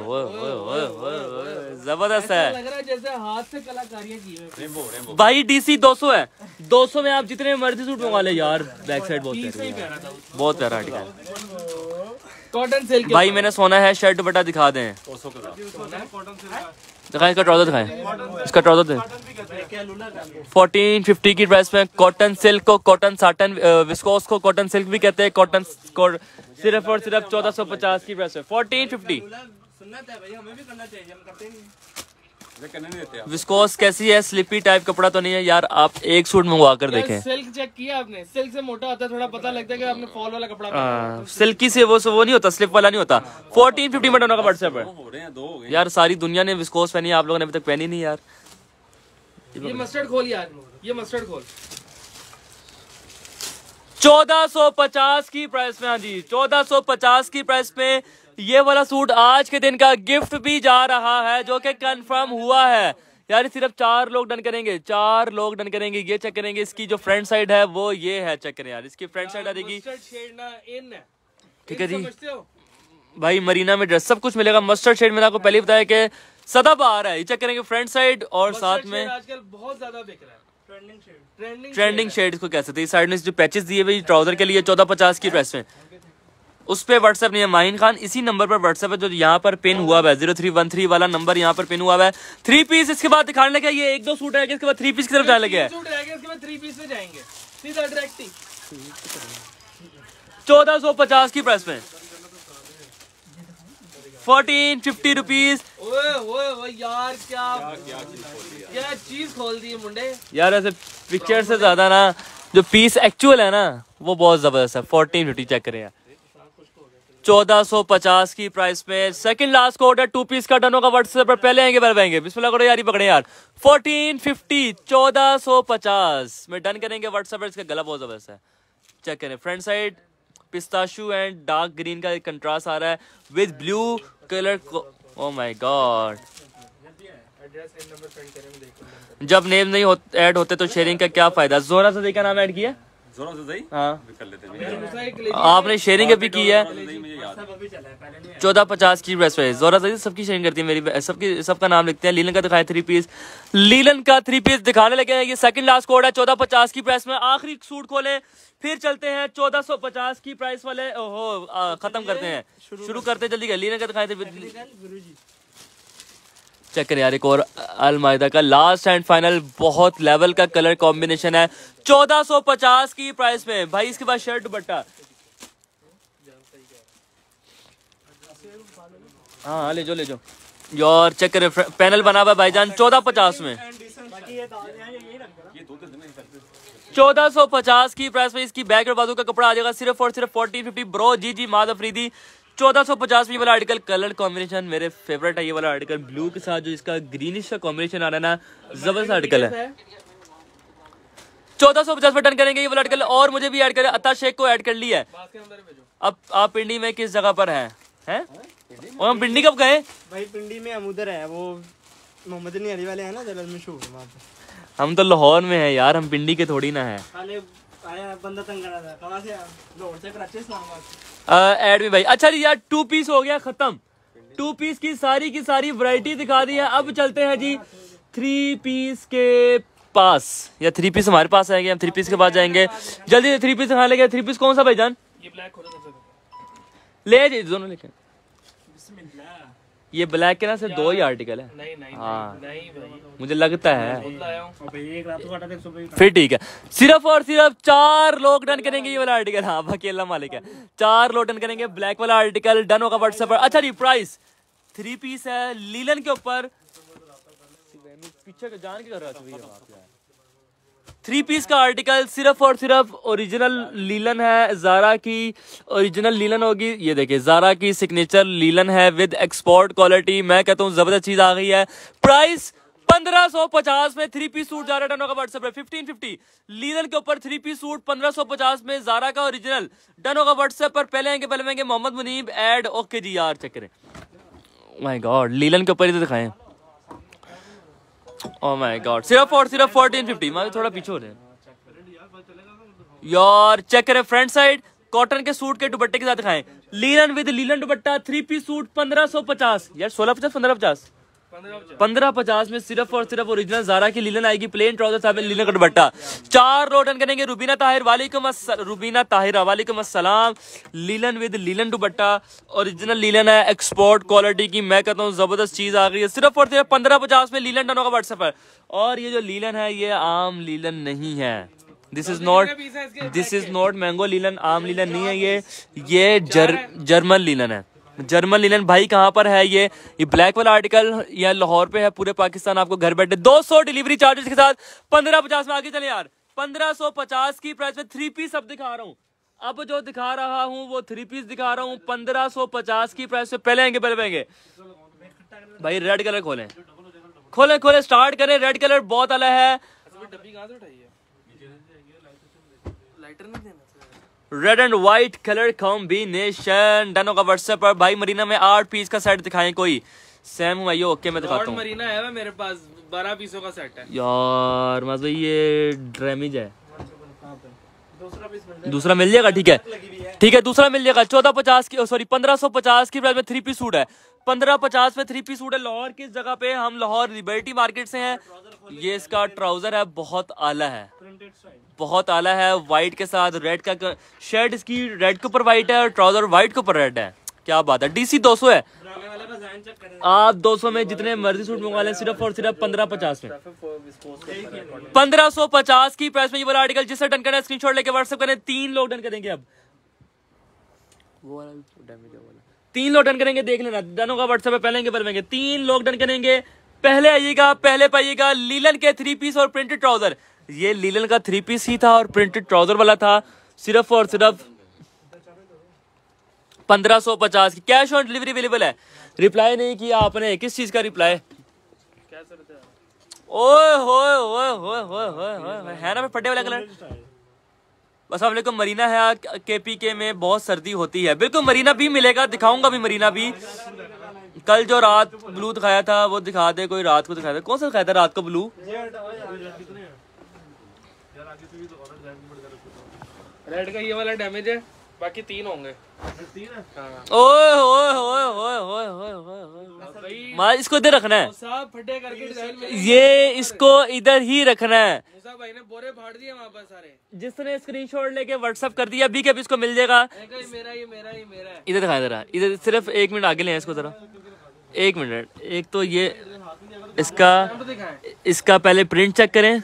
ज़बरदस्त है। लग रहा है जैसे हाथ से कलाकारियाँ की हैं। भाई डीसी 200 है। 200 में आप जितने मर्ज़ी सूट मंगा ले यार बैक साइड बहुत प्यारी है। बहुत प्यारा आर्टिकल है। कॉटन सिल्क भाई मैंने सोना है शर्ट बटा दिखा दें। दिखाएँ, इसका ट्राउज़र दिखाएँ। इसका ट्राउज़र दें। फोर्टीन फिफ्टी की प्राइस में कॉटन सिल्क को कॉटन साटन विस्कोस को कॉटन सिल्क भी कहते हैं कॉटन सिर्फ़ और सिर्फ़ चौदह सौ पचास की प्राइस में फोर्टीन फिफ्टी विस्कोस कैसी है? स्लिपी टाइप कपड़ा तो नहीं है यार आप एक सूट मंगवा कर देखे। सिल्क चेक किया आपने। सिल्क से मोटा होता है थोड़ा पता लगता है कि आपने फॉल वाला कपड़ा आ, सिल्की से वो से वो नहीं होता स्लिप वाला नहीं होता। फोर्टीन फिफ्टी मीटर का व्हाट्सएप है। यार सारी दुनिया ने विस्कोस पहनी है आप लोगों ने अभी तक पहनी नहीं यार। ये मस्टर्ड खोल यार। ये मस्टर्ड खोल। चौदह सौ पचास की प्राइस में हाँ जी चौदह सौ पचास की प्राइस में ये वाला सूट आज के दिन का गिफ्ट भी जा रहा है जो कि कंफर्म हुआ है। यार सिर्फ़ चार लोग डन करेंगे चार लोग डन करेंगे ये चेक करेंगे इसकी जो फ्रंट साइड है वो ये है चेक करें यार। इसकी फ्रंट साइड आ जाएगी। है ठीक है जी। भाई मरीना में ड्रेस सब कुछ मिलेगा। मस्टर्ड शेड मैंने आपको पहले बताया कि सदाबहार है। ये चेक करेंगे फ्रंट साइड और साथ में आजकल बहुत ज़्यादा बिक रहा है। ट्रेंडिंग शेड ट्रेंडिंग शेड इसको कह सकते हैं साइड में जो पैचेस दिए हुए ट्राउज़र के लिए चौदह पचास की प्राइस में। उस पर व्हाट्सएप नहीं है। माहिन खान इसी नंबर पर व्हाट्सएप है जो यहाँ पर पिन हुआ हुआ है। ज़ीरो थ्री वन थ्री वाला नंबर यहाँ पर पिन हुआ है। थ्री पीस इसके बाद दिखाने लगे ये एक दो सूट है इसके बाद थ्री पीस की तरफ़ जाने लगे चौदह सौ पचास की प्राइस में। फोर्टीन फिफ्टी रुपीज़ यार क्या क्या चीज़ खोल दी है मुंडे। यार ऐसे पिक्चर से ज़्यादा ना जो पीस एक्चुअल है ना वो बहुत ज़बरदस्त है। फोर्टीन फिफ्टी चेक करें यार। चौदह सौ पचास की प्राइस में सेकंड लास्ट कोड है टू पीस का डनो का व्हाट्सएप पर पहले आएँगे पहले आएँगे। बिस्मिल्लाह करो यार ही पकड़े यार। फोर्टीन फिफ्टी चौदह सौ पचास। में डन करेंगे व्हाट्सएप पर इसका गला बहुत ज़बरदस्त है। चेक करें। Front side pistachio and dark green का एक कंट्रास्ट आ रहा है with blue colour oh my god जब नेम नहीं ऐड होते तो शेयरिंग का क्या फ़ायदा? जोरा सा देखा नाम ऐड किया? हाँ। हैं। ले आपने शेयरिंग अभी की है। नहीं मुझे याद है। चौदह पचास की ड्रेस पे जोरा सदी सबकी शेयरिंग करती है मेरी सबकी सबका नाम लिखते हैं। लीलन का दिखाया थ्री पीस लीलन का थ्री पीस दिखाने लगे हैं। ये सेकंड लास्ट कोड है। चौदह पचास की प्राइस में आखिरी सूट खोले। फिर चलते हैं चौदह सौ पचास की प्राइस वाले ओहो खत्म करते हैं। शुरू करते हैं। जल्दी कर। लीलन का दिखाए थे चेक करें यार एक और अलमायदा का। लास्ट एंड फाइनल बहुत लेवल का कलर कॉम्बिनेशन है। चौदह सौ पचास की प्राइस में। भाई, इसके बाद शर्ट दुपट्टा। हाँ हाँ ले जाओ ले जाओ। यार, चेक करें पैनल बना हुआ भाईजान, चौदह पचास में। चौदह सौ पचास की प्राइस में इसकी बैक और बाजू का कपड़ा आ जाएगा। सिर्फ़ और सिर्फ़ फोर्टीन फिफ्टी ब्रो जी जी माद अफरीदी चौदह सौ पचास ये वाला आर्टिकल कलर कॉम्बिनेशन मेरे फेवरेट है ये वाला आर्टिकल ब्लू के साथ जो इसका ग्रीनिश का कॉम्बिनेशन आ रहा है ना ज़बरदस्त आर्टिकल है। चौदह सौ पचास डन करेंगे ये वाला आर्टिकल और मुझे भी ऐड करें। अता शेख को ऐड कर लिया है। अब आप पिंडी में किस जगह पर हैं? हैं? और हम पिंडी कब गए? भाई पिंडी में हम उधर है वो मोहम्मद अली वाले हैं ना जलल मशहूर हम तो लाहौर में हैं यार हम पिंडी के थोड़ी ना हैं। पहले आया बंदा तंग करा था कहाँ से आया? लाहौर से कराची इस्लामाबाद से। अ, ऐड में भाई अच्छा जी यार टू पीस हो गया खत्म। टू पीस की सारी की सारी वैरायटी दिखा दी है। अब चलते हैं जी थ्री पीस के पास। या थ्री पीस हमारे पास आएँगे हम थ्री पीस के पास जाएँगे। जल्दी से थ्री पीस दिखा लेंगे। थ्री पीस कौन सा सबसे पहले। ले जी दोनों लेके। ये ब्लैक के ना सिर्फ़ दो ही आर्टिकल है। नहीं नहीं हाँ। नहीं भाई। मुझे लगता है। हूँ। रुपये फिर ठीक है। सिर्फ़ और सिर्फ़ चार लोग डन करेंगे ये वाला आर्टिकल हाँ बाकी अल्लाह मालिक है। चार लोग डन करेंगे ब्लैक वाला आर्टिकल डन होगा व्हाट्सएप पर। अच्छा जी प्राइस थ्री पीस है लीलन के ऊपर। पीछे जान के कर रहा था थ्री पीस का आर्टिकल सिर्फ़ और सिर्फ़ ओरिजिनल लीलन है। जारा की ओरिजिनल लीलन होगी। ये देखिए जारा की सिग्नेचर लीलन है विद एक्सपोर्ट क्वालिटी मैं कहता हूँ, ज़बरदस्त चीज़ आ गई है। प्राइस पंद्रह सौ पचास में थ्री पीस सूट जा रहा है डन व्हाट्सएप पे। फिफ्टीन फिफ्टी लीलन के ऊपर थ्री पीस सूट पंद्रह सौ पचास में जारा का ओरिजिनल डन होगा व्हाट्सएप पर पहले आएँगे पहले आएँगे मोहम्मद मुनीब एड ओके जी, यार चेक करें। माय गॉड लीलन के ऊपर ही तो दिखाएँ। ओ माय गॉड सिर्फ़ और सिर्फ़ 1450 मैं थोड़ा पीछे हो रहे यार चेक करें फ्रंट साइड कॉटन के सूट के दुपट्टे के साथ दिखाएँ। Linen with linen dupatta three piece suit 1550 यार, सोलह पचास, पंद्रह पचास। में सिर्फ़ और सिर्फ़ ओरिजिनल जारा की लीलन आएगी, प्लेन ट्राउज़र में लीलन का दुपट्टा। चार रोटन करेंगे रुबीना ताहिर वालेकुम रुबीना ताहिर वालेकुम अस्सलाम linen with linen dupatta, original linen है एक्सपोर्ट क्वालिटी की। मैं कहता हूँ, ज़बरदस्त चीज़ आ गई है। सिर्फ़ और सिर्फ़ पंद्रह पचास में लीलन डन होगा व्हाट्सएप पर और ये जो लीलन है, ये आम लीलन नहीं है। This is not this is not mango linen, आम लीलन नहीं है ये। ये जर्मन लीलन है। जर्मन लिनन भाई कहाँ पर है ये? ये ब्लैक वाला आर्टिकल या लाहौर पे है, पूरे पाकिस्तान आपको घर बैठे। 200 डिलीवरी चार्जेस के साथ 1550 में आगे चले यार। 1550 की प्राइस में थ्री पीस अब दिखा रहा हूँ। अब जो दिखा रहा हूँ, वो थ्री पीस दिखा रहा हूँ। 1550 की प्राइस में पहले आएँगे पहले आएँगे। भाई रेड कलर खोले। खोले खोले स्टार्ट करें। रेड कलर बहुत अलग है। Red and white colour combination done होगा व्हाट्सएप पर। भाई मरीना में आठ पीस का सेट दिखाएँ कोई। सैम भाई ओके मैं दिखाता हूँ। मरीना है मेरे पास बारह पीसों का सेट है। यार मतलब ये ड्रेमिज है। दूसरा मिल जाएगा। ठीक है। ठीक है दूसरा मिल जाएगा। चौदह पचास की सॉरी पंद्रह सौ पचास की प्राइस में थ्री पीस सूट है। पंद्रह पचास में थ्री पीस सूट है लाहौर किस जगह पे? हम लाहौर लिबर्टी मार्केट से हैं। ये इसका ट्राउज़र है बहुत आला है। बहुत आला है व्हाइट के साथ रेड का शर्ट इसकी रेड के ऊपर व्हाइट है और ट्राउज़र व्हाइट के ऊपर रेड है। क्या बात है। डीसी 200 है। आप 200 में जितने मर्ज़ी सूट मंगवा लें सिर्फ़ और सिर्फ़ पंद्रह पचास में। पंद्रह सौ पचास की प्राइस में ये वाला आर्टिकल जिससे डन करना है स्क्रीनशॉट लेके व्हाट्सएप करें। तीन लोग डन करेंगे अब। वो वाला भी डैमेज है वाला तीन लोग डन करेंगे, देख लेना। डन होगा व्हाट्सएप पे, पहले पहले तीन लोग डन करेंगे। पहले आइएगा, पहले पाइएगा लीलन के थ्री पीस और प्रिंटेड ट्राउज़र ये लीलन का थ्री पीस ही था और प्रिंटेड ट्राउज़र वाला था। सिर्फ़ और सिर्फ़ पंद्रह सौ पचास की कैश ऑन डिलीवरी अवेलेबल है। रिप्लाई नहीं किया आपने। किस चीज़ का रिप्लाई ओए होए होए होए होए होए है ना फटे वाला कलर बस वालेकुम मरीना है के पी के में बहुत सर्दी होती है। बिल्कुल मरीना भी मिलेगा, दिखाऊँगा भी मरीना भी। कल जो रात ब्लू दिखाया था, वो दिखा दे, कोई रात को दिखाया था कौन सा दिखाया था रात को ब्लू रेड का ये वाला डैमेज है। बाकी तीन होंगे। ओए होए होए होए होए होए होए होए इसको इधर रखना है। फटे करके ये इसको इधर ही रखना है। भाई ने बोरे फाड़ दिए वहाँ पर सारे। जिसने स्क्रीनशॉट लेके व्हाट्सअप कर दिया अभी के अभी इसको मिल जाएगा। मेरा ये मेरा ये मेरा इधर दिखाया जरा इधर सिर्फ़ एक मिनट आगे ले इसको जरा। एक मिनट। एक तो ये इसका इसका पहले प्रिंट चेक करें।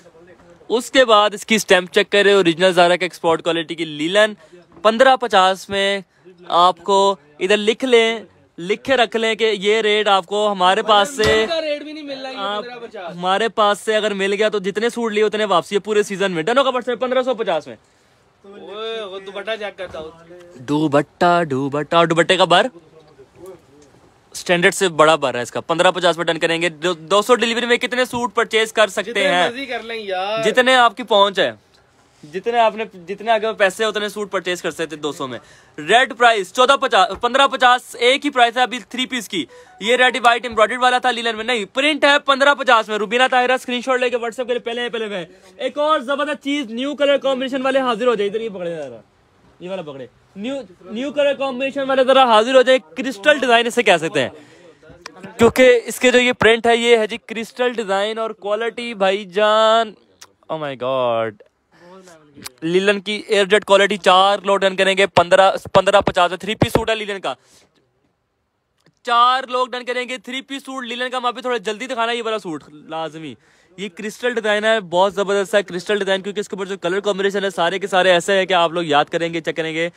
उसके बाद इसकी स्टैंप चेक करें। ओरिजिनल जारा के एक्सपोर्ट क्वालिटी की लीलन। पंद्रह पचास में आपको इधर लिख लें लिख के रख लें कि ये रेट आपको हमारे पास से रेट भी नहीं मिल रहा आप हमारे पास से अगर मिल गया तो जितने सूट लिए उतने वापसी है पूरे सीज़न में। डनो का पंद्रह सौ पचास में। हूँ। दुबट्टा दुबट्टा और दुबट्टे का बार स्टैंडर्ड से बड़ा बार है इसका। पंद्रह पचास में डन करेंगे। दो सौ डिलीवरी में कितने सूट परचेज कर सकते हैं? कर लें यार। जितने आपकी पहुँच है। जितने आपने, जितने आगे पैसे उतने सूट परचेज कर सकते दो सौ में। रेड प्राइस चौदह पचास, पंद्रह पचास, एक ही प्राइस है अभी थ्री पीस की। ये रेड व्हाइट एम्ब्रॉइडेड वाला था लीलन में। नहीं प्रिंट है पंद्रह पचास में। रुबीना ताहिरा स्क्रीनशॉट लेके व्हाट्सएप के पहले पहले में एक और ज़बरदस्त चीज़ न्यू कलर कॉम्बिनेशन वाले हाजिर हो जाए। इधर ये पकड़े जरा। ये वाला पकड़े। न्यू न्यू कलर कॉम्बिनेशन वाले जरा हाजिर हो जाए। क्रिस्टल डिज़ाइन इसे कह सकते हैं। क्योंकि इसके जो ये प्रिंट है, ये है जी क्रिस्टल डिज़ाइन और क्वालिटी भाईजान। ओ माय गॉड लीलन की एयरजेट क्वालिटी चार लोग डन करेंगे, पंद्रह पंद्रह पचास थ्री पीस सूट है लीलन का। चार लोग डन करेंगे थ्री पीस सूट लीलन का मापी थोड़ा जल्दी दिखाना ये वाला सूट लाजमी। ये क्रिस्टल डिज़ाइन है, बहुत ज़बरदस्त है क्रिस्टल डिज़ाइन क्योंकि इसके ऊपर जो कलर कॉम्बिनेशन है, सारे के सारे ऐसे है कि आप लोग याद करेंगे चेक करेंगे।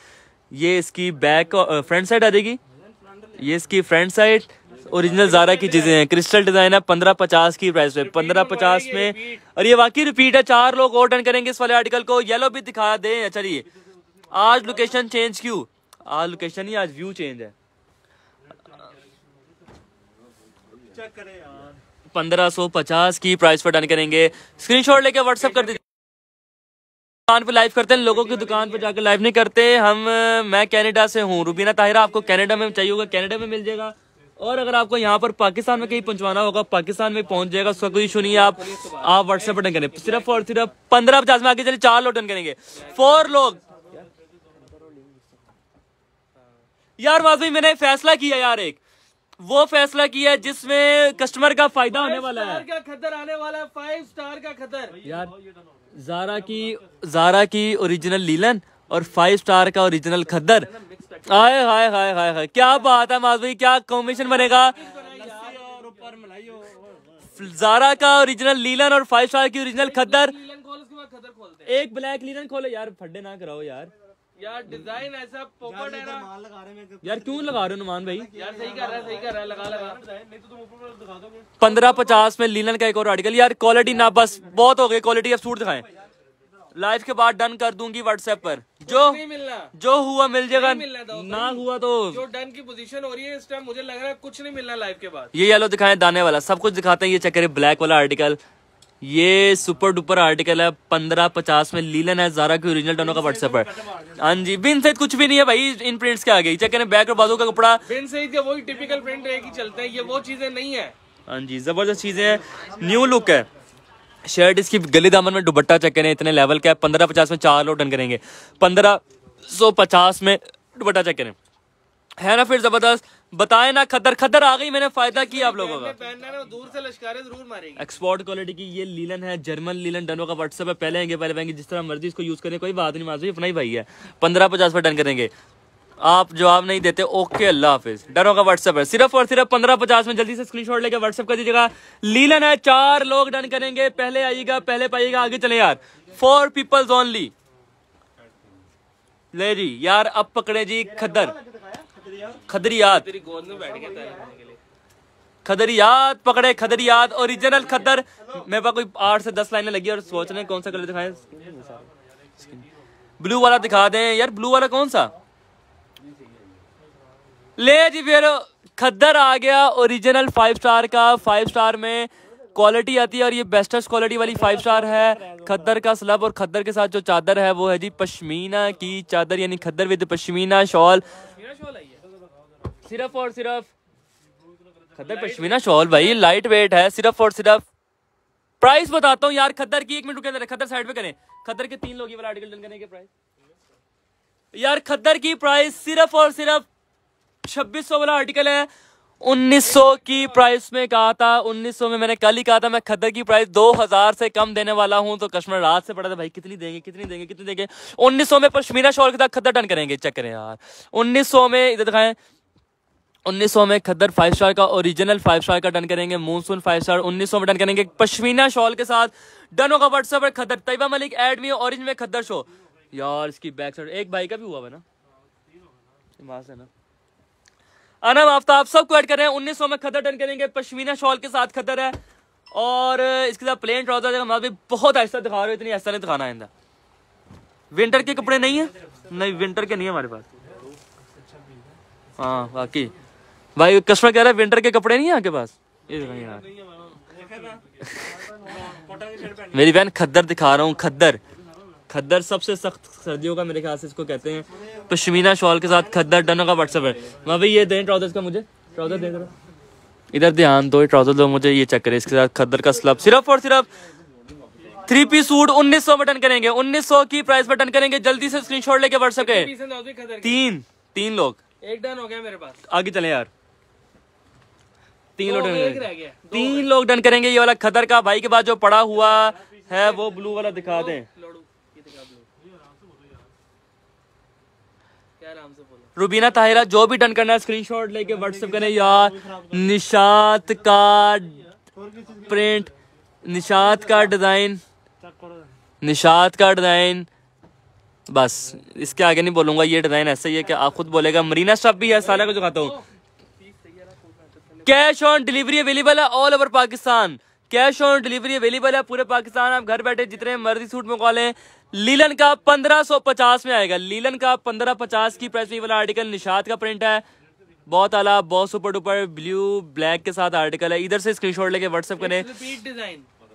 ये इसकी बैक फ्रंट साइड आ जाएगी। ये इसकी फ्रंट साइड ओरिजिनल जारा की चीज़ें हैं। क्रिस्टल डिज़ाइन है पंद्रह पचास की प्राइस पे पंद्रह पचास में। और ये वाकई रिपीट है चार लोग और डन करेंगे इस वाले आर्टिकल को। येलो भी दिखा दें चलिए आज लोकेशन चेंज क्यों? आज लोकेशन ही आज व्यू चेंज है। पंद्रह सौ पचास की प्राइस पर डन करेंगे। स्क्रीनशॉट लेके व्हाट्सएप कर दीजिए। दुकान पे लाइव करते हैं लोगों की दुकान पे जाकर लाइव नहीं करते। हम मैं कनाडा से हूँ। रुबीना ताहिरा आपको कनाडा में चाहिए होगा कनाडा में मिल जाएगा। और अगर आपको यहाँ पर पाकिस्तान में कहीं पहुंचवाना होगा पाकिस्तान में पहुँच जाएगा उसका कोई इशू नहीं है आप आप व्हाट्सएप पर डन करें। सिर्फ़ और सिर्फ़ पंद्रह पचास में आगे चले चार लोग डन करेंगे। फोर लोग। यार भाई मैंने फैसला किया यार एक। वो फैसला किया जिसमें कस्टमर का फ़ायदा होने वाला है। का खतर आने वाला है फाइव स्टार का खतर यार जारा की जारा की ओरिजिनल लीलन और फाइव स्टार का ओरिजिनल खद्दर हाय हाय हाय हाय हाय। क्या बात है माज भाई क्या कॉम्बिनेशन बनेगा? जारा का ओरिजिनल लीलन और फाइव स्टार की ओरिजिनल खद्दर। एक ब्लैक लीलन खोलो। यार फड्डे ना कराओ यार। यार डिज़ाइन ऐसा पोपट है ना। माल लगा रहे यार क्यों लगा रहे हो नुमान भाई? यार सही कर रहा है सही कर रहा है लगा लगा। पंद्रह पचास में लीलन का एक और आर्टिकल यार क्वालिटी ना बस बहुत हो गई क्वालिटी अब सूट दिखाएँ। लाइव के बाद डन कर दूँगी व्हाट्सएप पर। जो नहीं मिलना। जो हुआ मिल जाएगा। दाऊद ना हुआ तो जो डन की पोजीशन हो रही है इस टाइम मुझे लग रहा है कुछ नहीं मिलना लाइव के बाद। ये येलो दिखाए दाने वाला। सब कुछ दिखाते हैं ये चेक करें ब्लैक वाला आर्टिकल ये सुपर डुपर आर्टिकल है पंद्रह पचास में लीलन है जारा की ओरिजिनल टोनो का व्हाट्सएप पर। हाँ जी बिन से कुछ भी नहीं है भाई इन प्रिंट्स के आगे। चेक करें बैक और बाजू का कपड़ा। बिन के वही टिपिकल प्रिंट रहेगी चलते हैं ये वो चीज़ें नहीं है। हाँ जी ज़बरदस्त चीज़ें हैं। न्यू लुक है। शर्ट इसकी गली दामन में दुपट्टा चेक करें इतने लेवल का है। पंद्रह पचास में चार लोग डन करेंगे। पंद्रह सौ पचास में दुपट्टा चेक करें। है ना फिर ज़बरदस्त? बताए ना खतर खतर आ गई मैंने फ़ायदा किया आप लोगों का। है दूर से लश्कारे ज़रूर मारेगी। एक्सपोर्ट क्वालिटी की ये लीलन है जर्मन लीलन डनो का व्हाट्सएप है पहले आएँगे पहले पाएँगे जिस तरह मर्ज़ी इसको यूज़ करें कोई बात नहीं माजू अपना ही भाई है। पंद्रह पचास पर डन करेंगे। आप जवाब नहीं देते, ओके, अल्लाह हाफिज। डनो का व्हाट्सएप है। सिर्फ़ और सिर्फ़ पंद्रह पचास में जल्दी से स्क्रीनशॉट लेके व्हाट्सएप कर दीजिएगा। लीलन है, चार लोग डन करेंगे। पहले आइएगा, पहले पाइएगा, आगे चले यार। फोर पीपल्स ओनली ले जी, यार, अब पकड़े जी खद्दर खदरियात। खदरियात पकड़े, खदरियात ओरिजिनल खदर। मेरे पास कोई आठ से दस लाइनें लगी और सोच रहे कौन सा कलर दिखाए ब्लू वाला दिखा दें। यार ब्लू वाला कौन सा? ले जी फिर खद्दर आ गया ओरिजिनल फाइव स्टार का। फाइव स्टार में क्वालिटी आती है और ये बेस्टेस्ट क्वालिटी वाली फाइव स्टार है। खद्दर का स्लब और खद्दर के साथ जो चादर है वो है जी पश्मीना की चादर, यानी खद्दर विद पश्मीना शॉल। सिर्फ़ और सिर्फ़ खद्दर पश्मीना शॉल भाई लाइट वेट है, सिर्फ़ और सिर्फ़। प्राइस बताता हूँ यार, खद्दर की एक मिनट रुके खद्दर साइड पे करें। खद्दर के तीन लोग ये वाला आर्टिकल डन करने के प्राइस यार, खद्दर की प्राइस सिर्फ़ और सिर्फ़ छब्बीस वाला आर्टिकल है। 1900 की प्राइस में कहा था 1900 में मैंने कल ही कहा था, मैं खद्दर की प्राइस 2000 से कम देने वाला हूँ तो कस्टमर रात से पड़ा था, भाई कितनी देंगे कितनी देंगे कितनी देंगे। 1900 में पश्मीना शॉल के साथ खद्दर डन करेंगे। चेक करें यार। 1900 में, इधर दिखाएँ। 1900 में खद्दर फाइव स्टार का ओरिजिनल फाइव स्टार का डन करेंगे मूनसून फाइव स्टार 1900 में डन करेंगे। पश्मीना शॉल के साथ डन होगा व्हाट्सएप पर खद्दर तैयबा मलिक एड में ऑरेंज में खद्दर शो यार, इसकी बैक साइड एक भाई का भी हुआ है ना? वहाँ से ना? अनम आफ्ताब सबको ऐड कर रहे हैं। उन्नीस सौ में खदर डन करेंगे। पश्मीना शॉल के साथ खदर है। और इसके साथ प्लेन ट्राउज़र माँ भाई बहुत ऐसा दिखा रहे हो इतनी ऐसा नहीं दिखाना आइंदा विंटर के कपड़े नहीं है? नहीं विंटर के नहीं है हमारे पास। हाँ बाकी। भाई कस्टमर कह रहा है विंटर के कपड़े नहीं है आपके पास? ये यार। मेरी बहन खद्दर दिखा रहा हूँ खद्दर। खद्दर सबसे सख्त सर्दियों का मेरे ख्याल से इसको कहते हैं। पश्मीना शॉल के साथ खद्दर डनों का व्हाट्सअप है। वहाँ भाई ये दें ट्राउजर्स का मुझे। ट्राउज़र देख रहा इधर ध्यान दो ट्राउज़र दो मुझे ये चक्कर करें इसके साथ खद्दर का स्लब सिर्फ़ और सिर्फ़ थ्री पीस सूट 1900 में डन करेंगे। 1900 की प्राइस पर डन करेंगे। जल्दी से स्क्रीनशॉट लेके व्हाट्सएप के पीस एंड हाउस खदर की। तीन तीन लोग। एक डन हो गया मेरे पास। आगे चले यार। तीन लोग डन तीन लोग डन करेंगे ये वाला खदर का। भाई के बाद जो पड़ा हुआ है वो ब्लू वाला दिखा दें लोडू ये दिखा ब्लू क्या नाम से बोलो रुबीना ताहिरा जो भी डन करना है स्क्रीनशॉट लेके व्हाट्सएप करें यार निशात का प्रिंट निशात का डिज़ाइन निशात का डिज़ाइन बस इसके आगे नहीं बोलूँगा ये डिज़ाइन ऐसा ही है कि आप खुद बोलेगा। मरीना स्टफ़ भी है सारा कुछ खाता हूँ। कैश ऑन डिलीवरी अवेलेबल है all over Pakistan cash on delivery available है पूरे पाकिस्तान आप घर बैठे जितने मर्ज़ी सूट मंगवा लें। लीलन का 1550 में आएगा। लीलन का 1550 की प्राइस में वाला आर्टिकल निशात का प्रिंट है। बहुत आला बहुत सुपर डुपर ब्लू ब्लैक के साथ आर्टिकल है। इधर से स्क्रीनशॉट लेके व्हाट्सएप करें।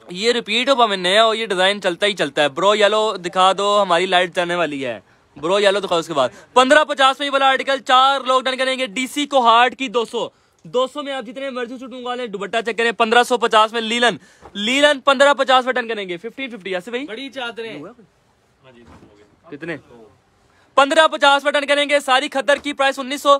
ये रिपीट हो पावे नया और ये डिज़ाइन चलता ही चलता है। ब्रो येलो दिखा दो हमारी लाइट चलने वाली है। ब्रो येलो दिखाओ उसके बाद। पंद्रह पचास में वाला आर्टिकल चार लोग डन करेंगे। डीसी को हार्ट की 200 200 में आप जितने मर्ज़ी सूट मंगवा लें दुपट्टा चेक करें। 1550 में लीलन। लीलन 1550 में डन करेंगे। 1550 ऐसे भाई? बड़ी चादरें। कितने पंद्रह पचास डन करेंगे। सारी खद्दर की प्राइस उन्नीस सौ।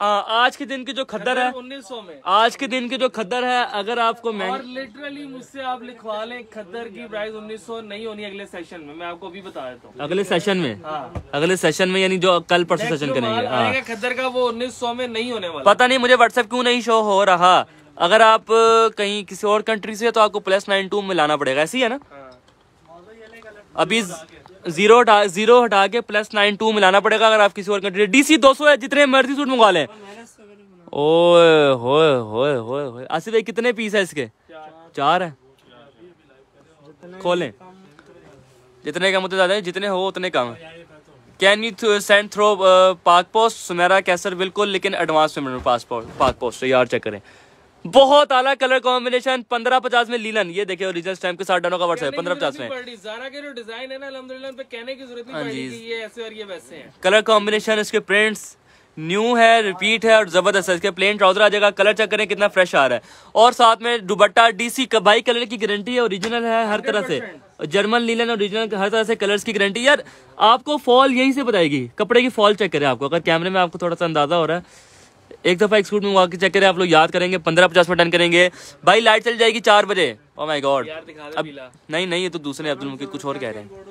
आज के दिन की जो खद्दर है उन्नीस सौ में। आज के दिन की जो खद्दर है अगर आपको और लिटरली मुझसे आप लिखवा लें खद्दर की प्राइस 1900 नहीं होनी अगले सेशन में। मैं आपको अभी बता देता हूँ। अगले सेशन में? हाँ। अगले सेशन में यानी जो कल परसों सेशन करेंगे। हाँ। खद्दर का वो 1900 में नहीं होने वाला। पता नहीं मुझे व्हाट्सएप क्यों नहीं शो हो रहा। अगर आप कहीं किसी और कंट्री से हैं, तो आपको प्लस नाइन टू में लाना पड़ेगा। ऐसी है ना? अभी ज़ीरो हटा ज़ीरो हटा के प्लस नाइन टू मिलाना पड़ेगा अगर आप किसी और कंट्री डीसी दो सौ है, जितने मर्ज़ी सूट मंगवा लें। ओए, होए होए होए होए। आसिफ भाई, कितने पीस है इसके? चार है। खोलें। जितने कम मुझे ज़्यादा है, जितने हो उतने कम है। Can you send through Pak post Sumaira Qaiser, बिल्कुल, लेकिन एडवांस में पासपोर्ट पाक पोस्ट यार चेक करें। बहुत आला कलर कॉम्बिनेशन पंद्रह पचास में लीलन। ये देखिए ओरिजिनल स्टैम्प के साथ डनों का व्हाट्सएप पंद्रह पचास में। जारा के जो डिज़ाइन है ना पे कहने की ज़रूरत नहीं हाँ पड़ी जी। कि ये ऐसे और ये वैसे हैं। कलर कॉम्बिनेशन इसके प्रिंट्स न्यू है रिपीट है और ज़बरदस्त है। इसके प्लेन ट्राउज़र आ जाएगा कलर चेक करें कितना फ्रेश आ रहा है। और साथ में दुबट्टा डीसी कबाई कलर की गारंटी है ओरिजिनल है हर तरह से। जर्मन लीलन ओरिजिनल हर तरह से कलर्स की गारंटी यार आपको फॉल यहीं से बताएगी। कपड़े की फॉल चेक करें आपको। अगर कैमरे में आपको थोड़ा सा अंदाज़ा हो रहा है एक दफ़ा एक सूट मंगवा के चेक करें आप लोग याद करेंगे पंद्रह पचास में डन करेंगे। भाई लाइट चल जाएगी चार बजे। ओ माय गॉड अब नहीं नहीं ये तो दूसरे अब्दुल मुकीद कुछ और कह रहे हैं।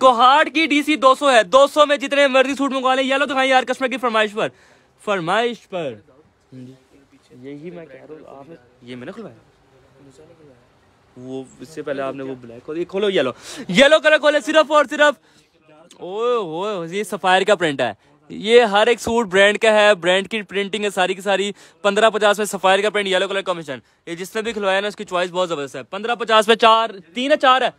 कोहाट की डीसी 200 है। 200 में जितने मर्ज़ी सूट मंगवा लें। येलो दिखाएँ यार कस्टमर की फरमाइश पर। फरमाइश पर। यही मैं कह रहा हूँ आपने ये मैंने खुलवाया। वो इससे पहले आपने वो ब्लैक खोलो। ये खोलो येलो येलो कलर खोले सिर्फ़ और सिर्फ़ ओए ओए ये सफायर का प्रिंट है। ये हर एक सूट ब्रांड का है ब्रांड की प्रिंटिंग है, सारी की सारी। पंद्रह पचास में सफायर का प्रिंट येलो कलर कॉम्बिनेशन ये जिसने भी खिलवाया ना, उसकी चॉइस बहुत ज़बरदस्त है। पंद्रह पचास में चार, तीन है, चार है।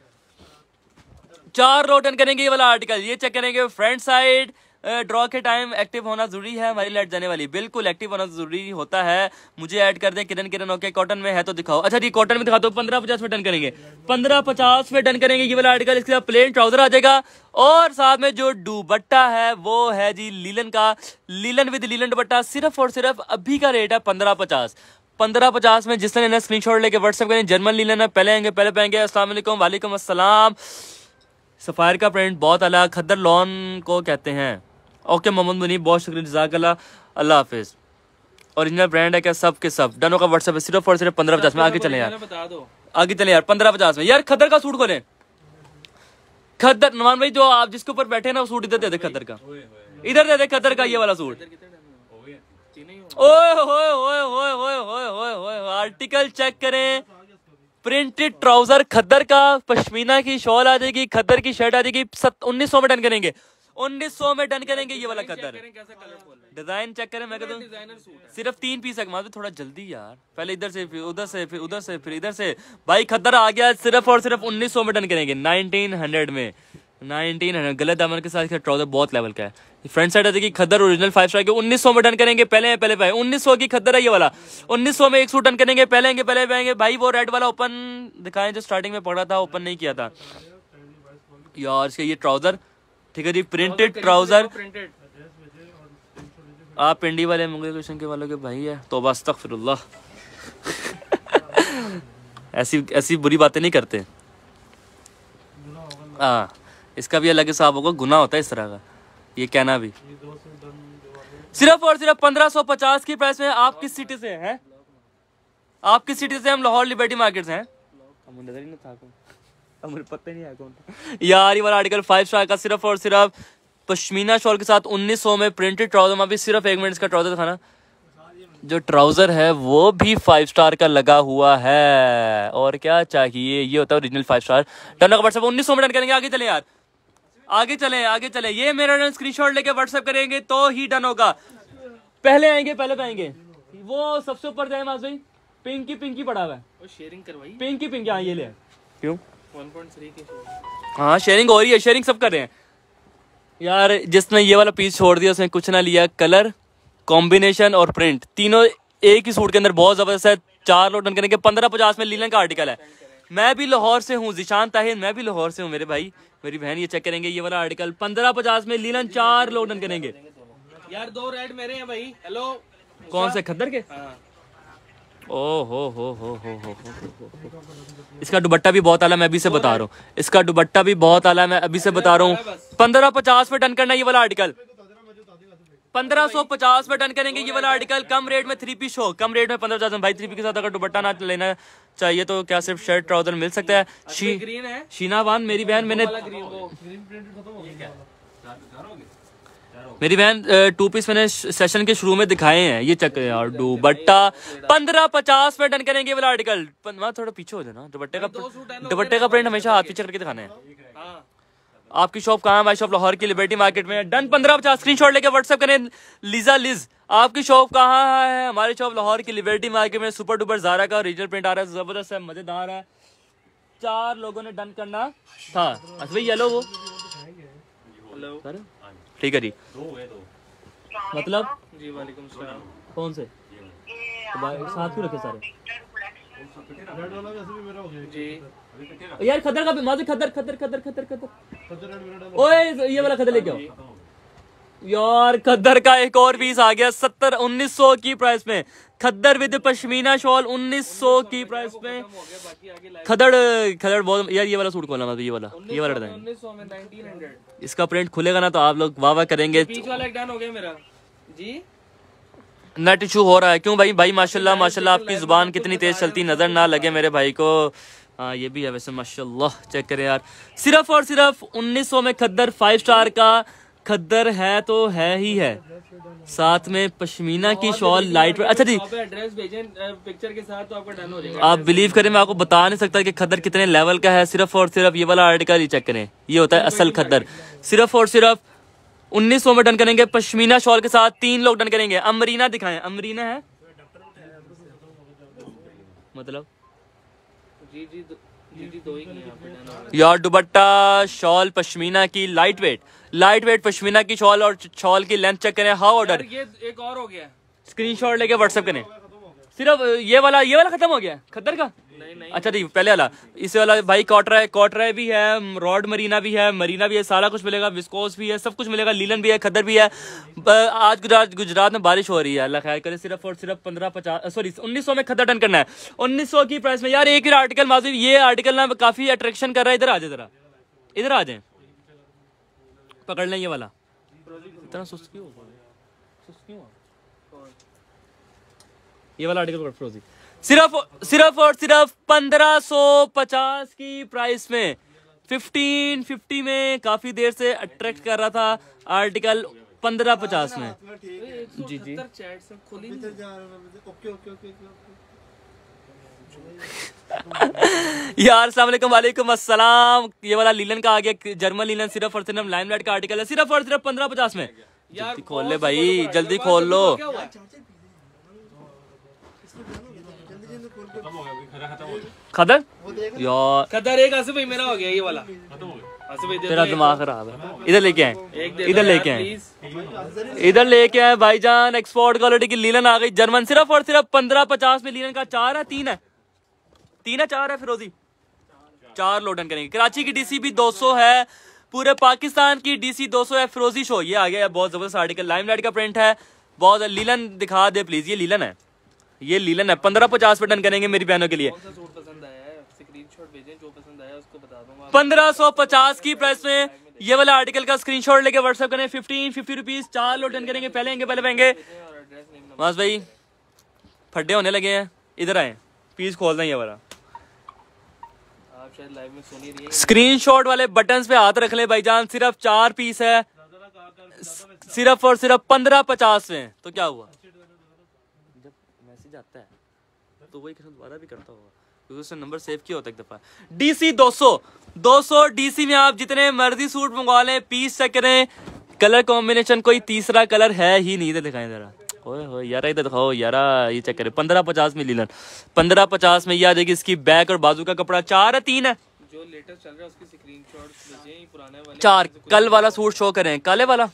चार रोटन करेंगे ये वाला आर्टिकल ये चेक करेंगे फ्रंट साइड ड्रॉ के टाइम एक्टिव होना ज़रूरी है, हमारी लाइट जाने वाली। बिल्कुल एक्टिव होना ज़रूरी होता है। मुझे ऐड कर दें, किरण किरण ओके कॉटन में है तो दिखाओ। अच्छा जी कॉटन में दिखा दो, पंद्रह पचास में डन करेंगे। पंद्रह पचास में डन करेंगे, ये वाला आर्टिकल इसके साथ प्लेन ट्राउज़र आ जाएगा। और साथ में जो दुपट्टा है, वो है जी लीलन का। लीलन विद लीलन दुपट्टा, सिर्फ़ और सिर्फ़ अभी का रेट है पंद्रह पचास। पंद्रह पचास में जिसने स्क्रीन शॉट लेके व्हाट्सएप करें, जर्मन लीलन है, पहले आएँगे, पहले पाएँगे अस्सलाम वालेकुम अस्सलाम। सफायर का प्रिंट बहुत अलग, खद्दर लॉन को कहते हैं। ओके मोहम्मद मुनीब, बहुत शुक्रिया जजाकल्ला अल्लाह हाफिज। ओरिजिनल ब्रांड है क्या? सब के सब। डनों का व्हाट्सएप है, सिर्फ़ और सिर्फ़ पंद्रह पचास में। आगे चले यार। आगे चले यार, पंद्रह पचास में। यार, खद्दर का सूट खोले। खद्दर नमान भाई, जो आप जिसके ऊपर बैठे ना, वो सूट इधर दे दे खद्दर का। इधर दे दे खद्दर का, ये वाला सूट। ओए होए होए होए होए होए होए होए आर्टिकल चेक करें। प्रिंटेड ट्राउज़र खद्दर का, पश्मीना की शॉल आ जाएगी, खद्दर की शर्ट आ जाएगी उन्नीस सौ में डन करेंगे। उन्नीस सौ में डन करेंगे ये वाला है। डिज़ाइन चेक करें मैं कहता हूँ डिज़ाइनर सूट है। सिर्फ़ तीन पीस है माधवी थोड़ा जल्दी यार। पहले इधर से फिर उधर से फिर उधर से फिर इधर से। भाई खद्दर आ गया सिर्फ़ और सिर्फ़ उन्नीस सौ में डन करेंगे नाइनटीन हंड्रेड में। नाइनटीन हंड्रेड गलत दामन के साथ इसका ट्राउज़र बहुत लेवल का है। फ्रंट साइड है कि खद्दर ओरिजिनल फाइव स्टार के उन्नीस सौ में डन करेंगे पहले हैं पहले भाई उन्नीस सौ की खद्दर है ये वाला। उन्नीस सौ में एक सूट डन करेंगे पहले आएँगे पहले पाएँगे भाई वो रेड वाला ओपन दिखाएँ जो स्टार्टिंग में पड़ा था ओपन नहीं किया था। यार इसका ये ट्राउज़र ठीक है जी प्रिंटेड ट्राउज़र आप पिंडी वाले मुंगे क्वेश्चन के वालों के भाई है तो बस तक ऐसी ऐसी बुरी बातें नहीं करते। हाँ इसका भी अलग हिसाब होगा गुना होता है इस तरह का। ये कहना भी। सिर्फ़ और सिर्फ़ पंद्रह सौ पचास की प्राइस में आप किस सिटी से हैं? आप किस सिटी से हम लाहौर लिबर्टी मार्केट से हैं। नज़र ही नहीं था कौन अब मुझे पता नहीं आया कौन यार ये वाला आर्टिकल फाइव स्टार का सिर्फ़ और सिर्फ़ पश्मीना शॉल के साथ उन्नीस सौ में प्रिंटेड ट्राउज़र अभी सिर्फ़ एक मिनट इसका ट्राउज़र दिखाना जो ट्राउज़र है वो भी फाइव स्टार का लगा हुआ है। और क्या चाहिए? ये होता है ओरिजिनल फाइव स्टार डन का व्हाट्सएप उन्नीस सौ में डन करेंगे आगे चले यार। आगे चले आगे चले। ये मेरा स्क्रीनशॉट लेके व्हाट्सएप करेंगे तो ही डन होगा। पहले आएँगे पहले पाएँगे वो सबसे ऊपर जाए माज भाई पिंकी पिंकी पड़ा हुआ है। शेयरिंग करवाई। पिंकी पिंकी हाँ ये ले। क्यों? 1.3 की हाँ शेयरिंग हो रही है शेयरिंग सब कर रहे हैं। यार जिसने ये वाला पीस छोड़ दिया उसने कुछ ना लिया कलर कॉम्बिनेशन और प्रिंट तीनों एक ही सूट के अंदर बहुत ज़बरदस्त है। चार लोग डन करेंगे पंद्रह पचास में लीलन का आर्टिकल है। मैं भी लाहौर से हूँ जिशान ताहिर मैं भी लाहौर से हूँ मेरे भाई। मेरी बहन ये चेक करेंगे ये वाला आर्टिकल पंद्रह पचास में लीलन चार लोग डन करेंगे। यार दो रेड मेरे हैं भाई। हेलो कौन से खद्दर के? हाँ। ओ हो हो हो हो हो हो। इसका दुबट्टा भी बहुत आला मैं अभी से बता रहा हूँ। इसका दुबट्टा भी बहुत आला मैं अभी से बता रहा हूँ। पंद्रह पचास पे टन करना ये वाला आर्टिकल पंद्रह सौ पचास पे टन करेंगे ये वाला आर्टिकल कम रेट में थ्री पी शो कम रेट में पंद्रह पचास भाई थ्री पी के साथ अगर दुबट्टा ना लेना चाहिए तो क्या सिर्फ़ शर्ट ट्राउज़र मिल सकता है? शी, शीनावान मेरी बहन मैंने मेरी बहन टू पीस मैंने सेशन के शुरू में दिखाए हैं ये चक्कर यार दुपट्टा पंद्रह पचास में डन करेंगे वाला आर्टिकल वहाँ थोड़ा पीछे हो जाना दुपट्टे का दुपट्टे का प्रिंट हमेशा हाथ पीछे करके दिखाना है। हाँ। आपकी शॉप कहाँ है? हमारी शॉप लाहौर की लिबर्टी मार्केट में डन पंद्रह पचास स्क्रीन शॉट लेके व्हाट्सएप करें लीजा लिज आपकी शॉप कहाँ है? हमारी शॉप लाहौर की लिबर्टी मार्केट में सुपर डुपर जारा का रीजनल प्रिंट आ रहा है ज़बरदस्त है मज़ेदार है। चार लोगों ने डन करना था। अच्छा भाई येलो वो। Hello sir? ठीक है जी। मतलब? जी वालेकुम सलाम। कौन से? तो साथ क्यों रखे सारे? यार खदर का भी माजी खदर खदर खदर खदर खदर। ओए ये वाला खदर लेके आओ। यार खदर का एक और पीस आ गया सत्तर उन्नीस सौ की प्राइस में। खद्दर विद पश्मीना शॉल उन्नीस सौ की प्राइस में खदड़ खदड़ बहुत यार ये वाला सूट खोलना मतलब ये वाला ये वाला डिज़ाइन इसका प्रिंट खुलेगा ना तो आप लोग वाह वाह करेंगे हो नेट इशू हो रहा है। क्यों भाई? भाई माशाल्लाह माशाल्लाह आपकी ज़ुबान कितनी तेज चलती नज़र ना लगे मेरे भाई को। हाँ ये भी है वैसे माशाल्लाह चेक करें यार। सिर्फ़ और सिर्फ़ 1900 में खद्दर फाइव स्टार का खद्दर है तो है ही है। साथ में पश्मीना की शॉल लाइट अच्छा जी। एड्रेस भेजें पिक्चर के साथ तो आपका डन हो जाएगा। आप बिलीव करें मैं आपको बता नहीं सकता कि खद्दर कितने लेवल का है सिर्फ़ और सिर्फ़ ये वाला आर्टिकल ही चेक करें। ये होता है असल खद्दर। सिर्फ़ और सिर्फ़ उन्नीस सौ में डन करेंगे पश्मीना शॉल के साथ तीन लोग डन करेंगे। अमरीना दिखाएँ। अमरीना है? मतलब? यार दुपट्टा शॉल पश्मीना की light weight light weight pashmina की शॉल और शॉल की लेंथ चेक करें। हाउ ऑर्डर ये एक और हो गया। स्क्रीनशॉट लेके व्हाट्सएप करें। सिर्फ़ ये वाला ये वाला खत्म हो गया? खद्दर का? नहीं नहीं। अच्छा ठीक पहले वाला। इस वाला भाई कॉटरा कॉटरा भी है रॉड मरीना भी है मरीना भी है सारा कुछ मिलेगा विस्कोस भी है सब कुछ मिलेगा लीलन भी है खद्दर भी है। आज गुजरात गुजरात में बारिश हो रही है अल्लाह खैर करे सिर्फ़ और सिर्फ़ पंद्रह पचास सॉरी उन्नीस सौ में खद्दर डन करना है। उन्नीस सौ की प्राइस में यार एक ही आर्टिकल माजी ये आर्टिकल ना काफ़ी अट्रैक्शन कर रहा है इधर आ जाए जरा। इधर आ जाए। पकड़ लें ये वाला। इतना सुस्त क्यों सुस्त क्यों ये वाला आर्टिकल फ्रोजी सिर्फ़ सिर्फ़ और सिर्फ़ पंद्रह सौ पचास की प्राइस में फिफ्टीन फिफ्टी में काफ़ी देर से अट्रैक्ट कर रहा था आर्टिकल पंद्रह पचास में। जी जी चैट से खुली नहीं। ओके ओके ओके यार सलामकुम वालेकुम अस्सलाम। ये वाला लीलन का आ गया जर्मन लीलन सिर्फ़ और सिर्फ़ लाइमलाइट का आर्टिकल है सिर्फ़ और सिर्फ़ पंद्रह पचास में। जल्दी खोल ले भाई जल्दी खोल लो। खदर? यार कदर एक आसिफ भाई मेरा हो गया ये वाला। तेरा दिमाग खराब है। इधर लेके आए। इधर लेके आए। इधर लेके आए भाईजान एक्सपोर्ट क्वालिटी की लीलन आ गई। जर्मन सिर्फ़ और सिर्फ़ पंद्रह पचास में लीलन का चार है तीन है। तीन है चार है फिरोजी? चार लोडन करेंगे। कराची की डीसी भी 200 है पूरे पाकिस्तान की डीसी 200 है। फिरोजी शो ये आ गया बहुत ज़बरदस्त आर्टिकल लाइमलाइट का प्रिंट है। बहुत लीलन दिखा दे प्लीज़ ये लीलन है। ये लीलन है। पंद्रह पचास पे डन करेंगे मेरी बहनों के लिए। पंद्रह सौ पचास की प्राइस में ये वाला आर्टिकल का स्क्रीनशॉट लेके व्हाट्सएप करें। फिफ्टीन फिफ्टी रुपीज़ चार लोड डन करेंगे। पहले आएँगे पहले नेम मास भाई फड्डे होने लगे हैं। इधर आए। पीस खोल दें ये वाला आप शायद लाइव में सुन ही रही हैं स्क्रीनशॉट वाले बटन्स पे हाथ रख ले भाईजान सिर्फ़ चार पीस है। सिर्फ़ और सिर्फ़ पंद्रह पचास में। तो क्या हुआ? जब मैसेज आता है तो वही दोबारा भी करता होगा। क्योंकि उसने नंबर सेव किया होता एक दफ़ा। डीसी 200 200 डीसी में आप जितने मर्ज़ी सूट मंगवा लें पीस चेक करें। कलर कॉम्बिनेशन कोई तीसरा कलर है ही नहीं दिखाएँ जरा। ओए होए यार इधर दिखाओ यार ये चेक करें। पंद्रह पचास में लीलन। पंद्रह पचास में ये आ जाएगी इसकी बैक और बाजू का कपड़ा। चार है तीन है। जो लेटेस्ट चल रहा है उसकी स्क्रीनशॉट चार कल वाला सूट शो करें। काले वाला?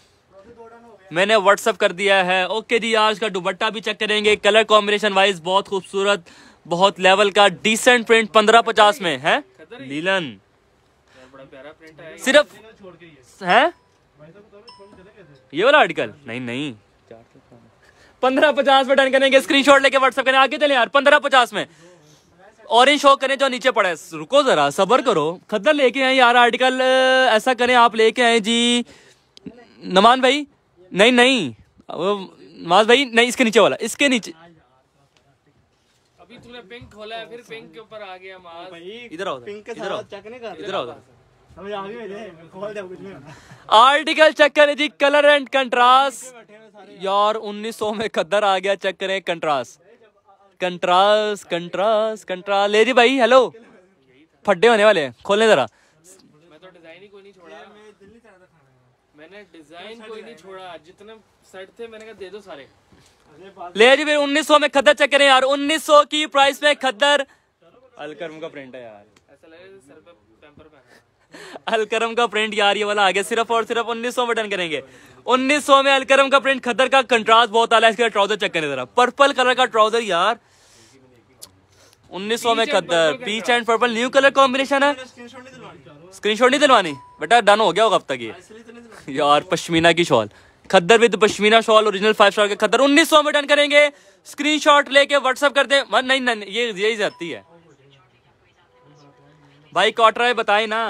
मैंने व्हाट्सअप कर दिया है। ओके जी आज का दुपट्टा भी चेक करेंगे। कलर कॉम्बिनेशन वाइज बहुत खूबसूरत बहुत लेवल का डिसेंट प्रिंट पंद्रह पचास में है? लीलन। है सिर्फ़ है? ये वाला आर्टिकल नहीं नहीं। पंद्रह पचास में डन करेंगे स्क्रीनशॉट लेके व्हाट्सएप करें आगे चले यार पंद्रह पचास में। ऑरेंज शो करें जो नीचे पड़ा। है रुको जरा सबर करो। खद्दर लेके आए यार आर्टिकल ऐसा करें आप लेके आए जी। नमान भाई नहीं नहीं। नमाज़ भाई नहीं इसके नीचे वाला इसके नीचे। अभी तूने पिंक खोला है फिर पिंक के ऊपर आ गया इधर आओ पिंक इधर आओ। चेक नहीं कर इधर आओ समझ आ गई मुझे खोल दे कुछ नहीं होना। आर्टिकल चेक करें जी कलर एंड कंट्रास्ट। यार 1900 में खद्दर आ गया चेक करें कंट्रास्ट। Contrast contrast contrast. ले जी भाई हेलो फड्डे होने वाले हैं खोलने जरा। मैं तो डिज़ाइन ही कोई नहीं छोड़ा। मैंने डिज़ाइन कोई नहीं छोड़ा। जितने सेट थे मैंने कहा दे दो सारे। ले जी फिर 1900 में खद्दर चेक करें यार। 1900 की प्राइस में खद्दर। अलकरम का प्रिंट है यार। ऐसा लगे सर पे पैम्पर पहना है। अलकरम का प्रिंट यार ये वाला आ गया। सिर्फ़ और सिर्फ़ 1900 में डन करेंगे। 1900 में अलकरम का प्रिंट खद्दर का कंट्रास्ट बहुत आला है इसका ट्राउज़र चेक करें जरा। पर्पल कलर का ट्राउज़र यार। 1900 में खद्दर peach and purple new colour combination है स्क्रीनशॉट नहीं दिलवानी नहीं दिलवानी। बेटा डन हो गया होगा अब तक ये। यार पश्मीना की shawl khaddar with pashmina shawl original five star के खद्दर। 1900 में डन करेंगे। स्क्रीनशॉट लेके व्हाट्सएप कर दे। नहीं नहीं ये यही जाती है। भाई कॉटरा बताए ना।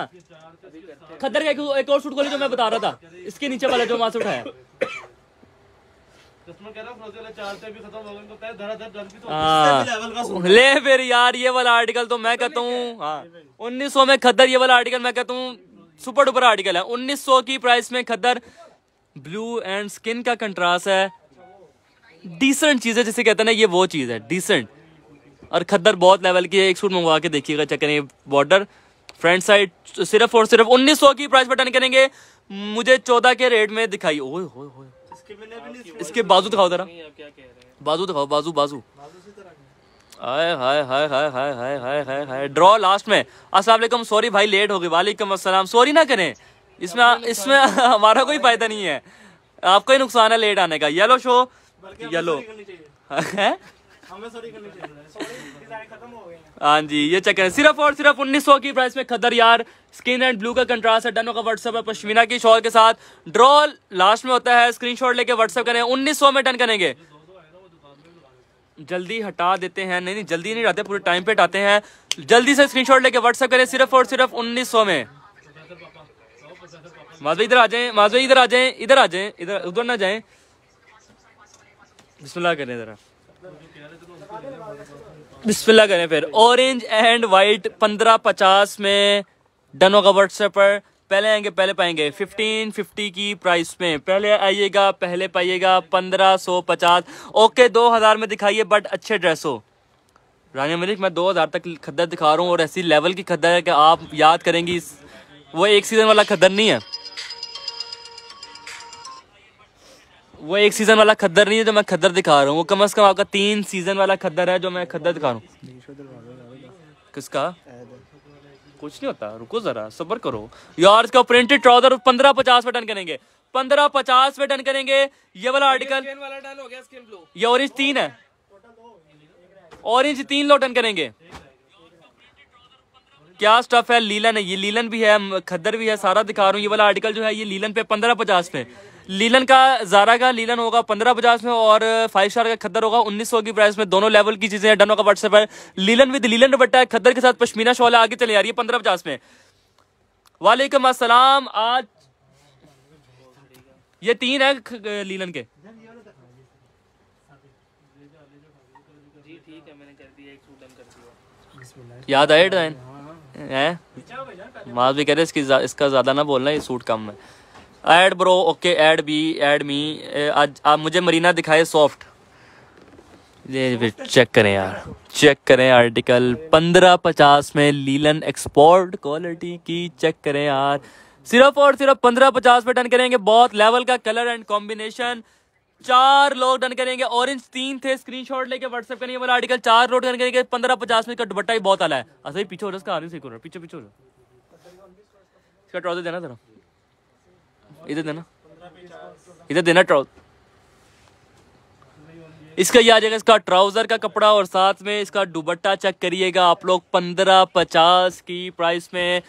खद्दर का एक, एक और सूट खोले जो मैं बता रहा था। इसके नीचे वाला जो वहाँ से उठाया कस्टमर कह रहा है फ्रोजन चार से भी खत्म हो गए इनको पहले धड़ाधड़ डन की तो हाँ। ले फिर यार ये वाला आर्टिकल तो मैं कहता हूँ। हाँ। उन्नीस में खद्दर ये वाला आर्टिकल मैं कहता हूँ सुपर डुपर आर्टिकल है। उन्नीस सौ की प्राइस में खद्दर ब्लू एंड स्किन का कंट्रास्ट है। डिसेंट चीज़ है जिसे कहते हैं ना ये वो चीज़ है डिसेंट और खद्दर बहुत लेवल की है एक सूट मंगवा के देखिएगा चेक करें बॉर्डर फ्रंट साइड सिर्फ़ और सिर्फ़ उन्नीस सौ की प्राइस बटन करेंगे। मुझे चौदह के रेट में दिखाई। ओए होए होए इसके बाजू दिखाओ जरा। बाजू दिखाओ बाजू बाजू। हाय हाय हाय हाय हाय हाय हाय हाय हाय। ड्रॉ लास्ट में। अस्सलाम वालेकुम। सॉरी भाई लेट हो गई। वालेकुम अस्सलाम। सॉरी ना करें। इसमें इसमें हमारा कोई फ़ायदा नहीं है। आपका ही नुकसान है लेट आने का। येलो शो येलो है? हो जी, ये चेक करें। सिर्फ़ और सिर्फ़ उन्नीस सौ की प्राइस में खदर यार स्किन एंड ब्लू का कंट्रास्ट है। डनो का व्हाट्सएप है, पश्मीना की शॉल के साथ। ड्रॉ लास्ट में होता है स्क्रीनशॉट लेके व्हाट्सएप करें। उन्नीस सौ में डन करेंगे। जल्दी हटा देते हैं। नहीं नहीं, जल्दी नहीं हटाते, पूरे टाइम पे हटाते हैं। जल्दी से स्क्रीनशॉट लेके व्हाट्सएप करें, सिर्फ़ और सिर्फ़ उन्नीस सौ में। माधवी, इधर आ जाएँ, माधवी, इधर आ जाएँ, इधर आ जाएँ, इधर, उधर ना जाएँ। बिस्मिल्लाह करें जरा। बिस्मिल्लाह करें फिर। ऑरेंज एंड वाइट पंद्रह पचास में डन होगा व्हाट्सएप पर। पहले आएँगे, पहले पाएँगे। फिफ्टीन फिफ्टी की प्राइस में। पहले आइएगा, पहले पाइएगा, पंद्रह सौ पचास। ओके दो हज़ार में दिखाइए बट अच्छे ड्रेस हो। रानी मलिक, मैं दो हज़ार तक खद्दर दिखा रहा हूँ और ऐसी लेवल की खद्दर है कि आप याद करेंगी, वो एक सीज़न वाला खद्दर नहीं है। वो एक सीज़न वाला खद्दर नहीं है जो मैं खद्दर दिखा रहा हूँ। वो कम से कम आपका तीन सीज़न वाला खद्दर है जो मैं खद्दर दिखा रहा हूँ। किसका? कुछ नहीं होता। रुको जरा सबर करो। यार इसका प्रिंटेड ट्राउज़र पंद्रह पचास पे डन करेंगे। पंद्रह पचास पे डन करेंगे। ये वाला आर्टिकल वाला डन हो गया स्किन ब्लू ये ऑरेंज तीन है। ऑरेंज तीन लो डन करेंगे। क्या स्टफ़ है? लीलन है। ये लीलन भी है खद्दर भी है सारा दिखा रहा हूँ। ये वाला आर्टिकल जो है ये लीलन पे पंद्रह पचास पे। लीलन का जारा का लीलन होगा पंद्रह पचास में और फाइव स्टार का खद्दर होगा उन्नीस सौ की प्राइस में। दोनों लेवल की चीज़ें डन होगा व्हाट्सएप पर लीलन विद लीलन दुपट्टा है खद्दर के साथ पश्मीना शॉल आगे चले आ रही है पंद्रह पचास में। वालेकुम अस्सलाम आज ये तीन है लीलन के। जी ठीक है मैंने कर दिया एक सूट डन कर दिया। याद आए डिज़ाइन है माज भी कह रहे इसकी इसका ज़्यादा ना बोलना ये सूट कम है। Add bro okay add B add me आज आप मुझे मरीना दिखाए सॉफ्ट। ये फिर चेक करें यार चेक करें आर्टिकल पंद्रह पचास में लीलन एक्सपोर्ट क्वालिटी की चेक करें यार। सिर्फ़ और सिर्फ़ पंद्रह पचास पे डन करेंगे बहुत लेवल का कलर एंड कॉम्बिनेशन चार लोग डन करेंगे ऑरेंज तीन थे स्क्रीनशॉट लेके व्हाट्सएप करेंगे वाला आर्टिकल चार लोग डन करेंगे पंद्रह पचास में इसका दुपट्टा ही बहुत आला है। अच्छा पीछे हो रहा है इसका आगे से एक हो रहा है, पीछे पीछे हो रहा। इसका ट्राउज़र देना जरा। इधर देना। इधर देना ट्राउज़र इसका ये आ जाएगा इसका ट्राउज़र का कपड़ा और साथ में इसका दुपट्टा चेक करिएगा। आप लोग पंद्रह पचास की प्राइस में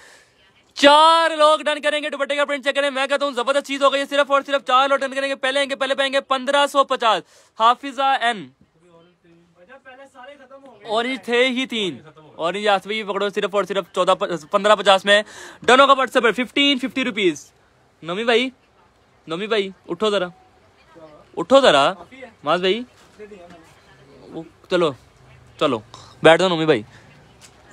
चार लोग डन करेंगे, दुपट्टे का प्रिंट चेक करें मैं कहता हूँ, ज़बरदस्त चीज़ हो गई सिर्फ़ और सिर्फ़ चार लोग डन करेंगे। पहले आएँगे, पहले पाएँगे पंद्रह सौ पचास। हाफिजा एन ऑरेंज थे ही तीन। ऑरेंज आज भी पकड़ो, सिर्फ़ और सिर्फ़ चौदह पंद्रह पचास में। डन होगा व्हाट्सएप फिफ्टीन फिफ्टी रुपीज़ नमी भाई नमी भाई उठो जरा। उठो जरा। माज भाई वो- चलो चलो बैठ दो नमी भाई।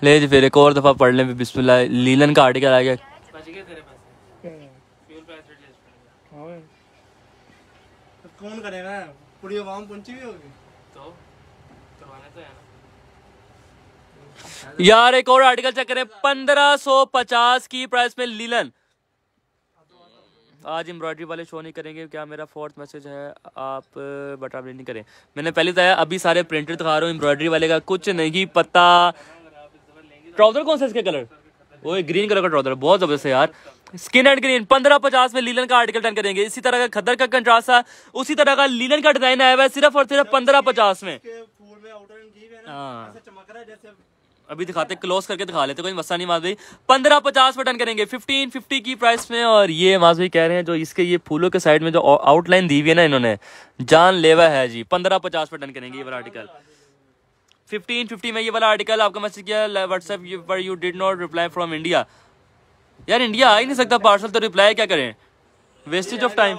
ले जी फिर एक और दफ़ा पढ़ लें बिस्मिल्लाह लीलन का आर्टिकल आ गया बच गए तेरे पैसे फ्यूल प्राइस लिस्ट कौन करेगा? पूरी आवाम पहुँची हुई होगी। तो करवाने तो है ना। यार एक और आर्टिकल चेक करें पंद्रह सौ पचास की प्राइस में लीलन। आज एम्ब्रॉयडरी वाले शो नहीं करेंगे क्या मेरा फोर्थ मैसेज है आप बट नहीं करें। मैंने पहले बताया अभी सारे प्रिंटेड दिखा रहा हूँ एम्ब्रॉयडरी वाले का कुछ नहीं पता। ट्राउज़र कौन सा इसके कलर? वो ग्रीन कलर का ट्राउज़र बहुत ज़बरदस्त है यार। स्किन एंड ग्रीन पंद्रह पचास में लीलन का आर्टिकल डन करेंगे। इसी तरह का खदर का कंट्रास्ट था उसी तरह का लीलन का डिज़ाइन आया हुआ है सिर्फ़ और सिर्फ़ पंद्रह पचास में। है अभी दिखाते क्लोज करके दिखा लेते, कोई मस्सा नहीं माज भाई पंद्रह पचास में डन करेंगे। फिफ्टीन फिफ्टी की प्राइस में और ये माज भाई कह रहे हैं जो इसके, ये फूलों के साइड में जो आउटलाइन दी हुई है ना इन्होंने, जान लेवा है जी। पंद्रह पचास पे डन करेंगे ये वाला आर्टिकल फिफ्टीन फिफ्टी में ये वाला आर्टिकल आपका मैसेज किया व्हाट्सएप पर you did not reply from India यार इंडिया आ ही नहीं सकता पार्सल तो रिप्लाई क्या करें? वेस्टेज ऑफ़ टाइम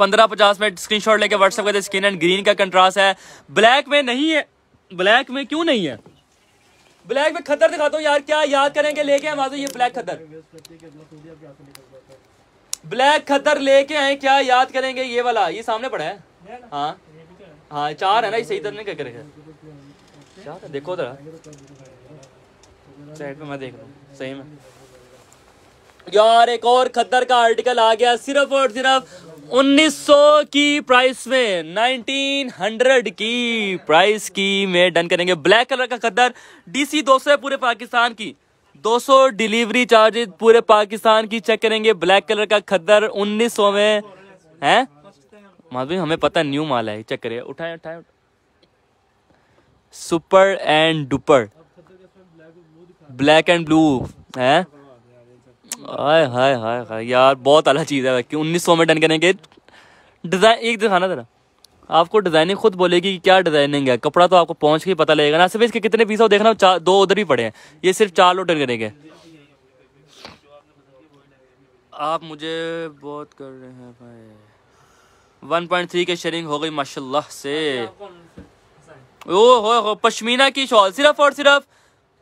पंद्रह पचास में स्क्रीनशॉट लेके व्हाट्सएप करते स्किन एंड ग्रीन का कंट्रास्ट है। ब्लैक में नहीं है। ब्लैक में क्यों नहीं है? ब्लैक में खतर दिखाता हूँ यार, क्या याद करेंगे? लेके आए माधो ये ब्लैक खतर। ब्लैक खतर लेके आए, क्या याद करेंगे? ये वाला, ये सामने पड़ा है। हाँ। हाँ चार है ना, ये सही तरह क्या करेगा था? देखो जरा। साइड पे मैं देख रहा हूँ सही में। यार, एक और खद्दर का आर्टिकल आ गया, सिर्फ़ और सिर्फ़ 1900 की प्राइस में 1900 की प्राइस की में डन करेंगे। ब्लैक कलर का खद्दर डीसी 200 है पूरे पाकिस्तान की। 200 डिलीवरी चार्जेस पूरे पाकिस्तान की चेक करेंगे। ब्लैक कलर का खद्दर 1900 में है। माधवी हमें पता न्यू माल है चेक करिए। उठाए उठाए। Super and duper black and blue है? हाय हाय हाय हाय। यार बहुत अलग चीज़ है कि उन्नीस सौ में डन करेंगे डिज़ाइन एक दिखाना जरा। आपको डिज़ाइनिंग खुद बोलेगी कि क्या डिज़ाइनिंग है। कपड़ा तो आपको पहुँच के ही पता लगेगा ना। सिर्फ़ इसके कितने पीस हो देखना चार दो उधर ही पड़े हैं। ये सिर्फ़ चार लोग डन करेंगे। आप मुझे बहुत कर रहे हैं भाई। 1.3 के शेयरिंग हो गई माशाल्लाह से। ओ हो हो पश्मीना की शॉल। सिर्फ़ और सिर्फ़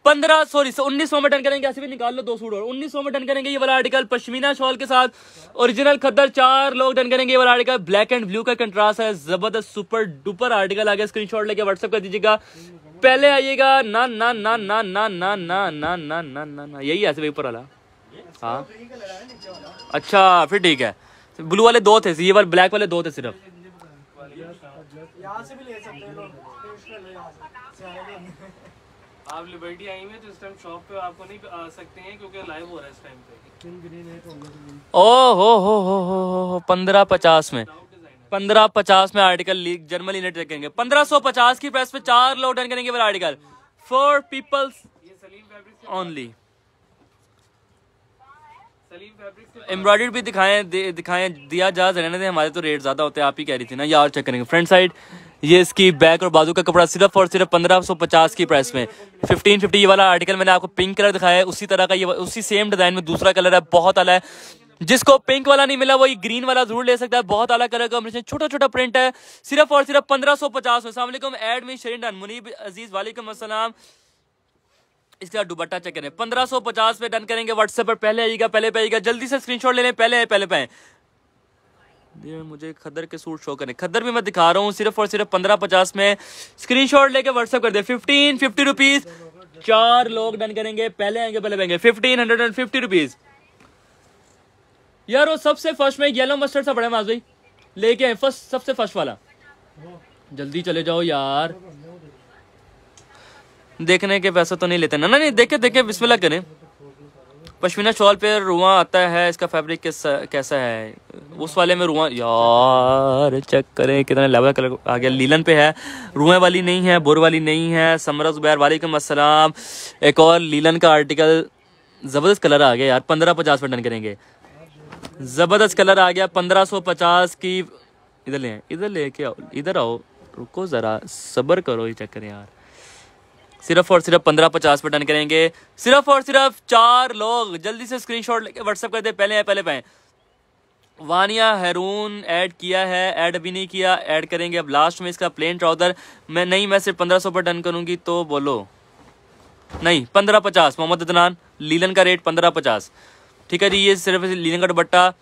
पंद्रह सॉरी उन्नीस सौ में डन करेंगे ऐसे भी निकाल लो दो सूट और उन्नीस सौ में डन करेंगे ये वाला आर्टिकल पश्मीना शॉल के साथ ओरिजिनल खद्दर चार लोग डन करेंगे ये वाला आर्टिकल ब्लैक एंड ब्लू का कंट्रास्ट है ज़बरदस्त सुपर डुपर आर्टिकल आ गया स्क्रीनशॉट लेके व्हाट्सएप कर दीजिएगा पहले आइएगा ना ना ना ना ना ना ना ना ना ना ना ना यही है ऐसे ऊपर वाला हाँ अच्छा फिर ठीक है ब्लू वाले दो थे ये वाले ब्लैक वाले दो थे सिर्फ़ आप लिबर्टी आई हुई तो इस टाइम शॉप पे आपको नहीं आ सकते हैं क्योंकि लाइव हो रहा है इस टाइम पे। ओ हो हो हो हो हो हो पंद्रह पचास में। पंद्रह पचास में आर्टिकल लीक जर्मनी नेट करेंगे। पंद्रह सौ पचास की प्रेस पे चार लोग डन करेंगे आर्टिकल फॉर पीपल्स ये Salim fabrics only Salim fabrics के एम्ब्रॉयडरी भी दिखाएँ दिखाएँ दिया जा रहने दे हमारे तो रेट ज़्यादा होते हैं आप ही कह रही थी ना यार चेक करेंगे। फ्रंट साइड ये इसकी बैक और बाजू का कपड़ा सिर्फ़ और सिर्फ़ पंद्रह सौ पचास की प्राइस में। फिफ्टीन फिफ्टी ये वाला आर्टिकल मैंने आपको पिंक कलर दिखाया है, उसी तरह का ये उसी सेम डिज़ाइन में दूसरा कलर है, बहुत अला है। जिसको पिंक वाला नहीं मिला वो ये ग्रीन वाला ज़रूर ले सकता है, बहुत अलग कलर कॉम्बिनेशन छोटा छोटा प्रिंट है, सिर्फ़ और सिर्फ़ पंद्रह सौ पचास में। एड मी शरीन मुनीब अज़ीज़ वालेकुम बाद दुपट्टा चेक करें, पंद्रह सौ पचास पे डन करेंगे व्हाट्सएप पर पहले आइएगा, पहले पे आइएगा, जल्दी से स्क्रीनशॉट ले लें, पहले आए, पहले पे आए मुझे खदर के सूट शो करें खदर भी मैं दिखा रहा हूँ, सिर्फ़ और सिर्फ़ पंद्रह पचास में। स्क्रीनशॉट लेके व्हाट्सएप कर दे। फिफ्टीन फिफ्टी रुपीज़ चार लोग डन करेंगे। पहले आएँगे, पहले पाएँगे fifteen hundred and fifty rupees यार, वो सबसे फ़र्स्ट में येलो मस्टर्ड सा बड़ा माज लेके आए फ़र्स्ट सबसे फ़र्स्ट वाला। जल्दी चले जाओ यार। देखने के पैसा तो नहीं लेते ना। नहीं, देखे देखे, बिस्मिल्लाह करें। पश्मीना शॉल पे रुआ आता है, इसका फैब्रिक कैसा है? उस वाले में रुआ, यार चेक करें, कितना लेवल कलर आ गया। लीलन पे है, रुए वाली नहीं है, बुर वाली नहीं है समरा जुबैर, वालेकुम अस्सलाम। एक और लीलन का आर्टिकल ज़बरदस्त कलर आ गया यार, पंद्रह पचास पे डन करेंगे। ज़बरदस्त कलर आ गया, पंद्रह सौ पचास की, इधर ले, इधर लेके आओ, इधर आओ, रुको ज़रा, सब्र करो, ये चेक करें यार। सिर्फ़ और सिर्फ़ पंद्रह पचास पे डन करेंगे। सिर्फ़ और सिर्फ़ चार लोग, जल्दी से स्क्रीनशॉट लेके व्हाट्सएप कर दे, पहले पहले पाए वानिया हैरून ऐड किया है, ऐड अभी नहीं किया, ऐड करेंगे अब लास्ट में इसका प्लेन ट्राउज़र मैं, नहीं, मैं सिर्फ़ पंद्रह सौ पर डन करूँगी तो बोलो। नहीं, पंद्रह पचास, मोहम्मद अदनान लीलन का रेट पंद्रह पचास। ठीक है जी, ये सिर्फ़ लीलन का दुपट्टा।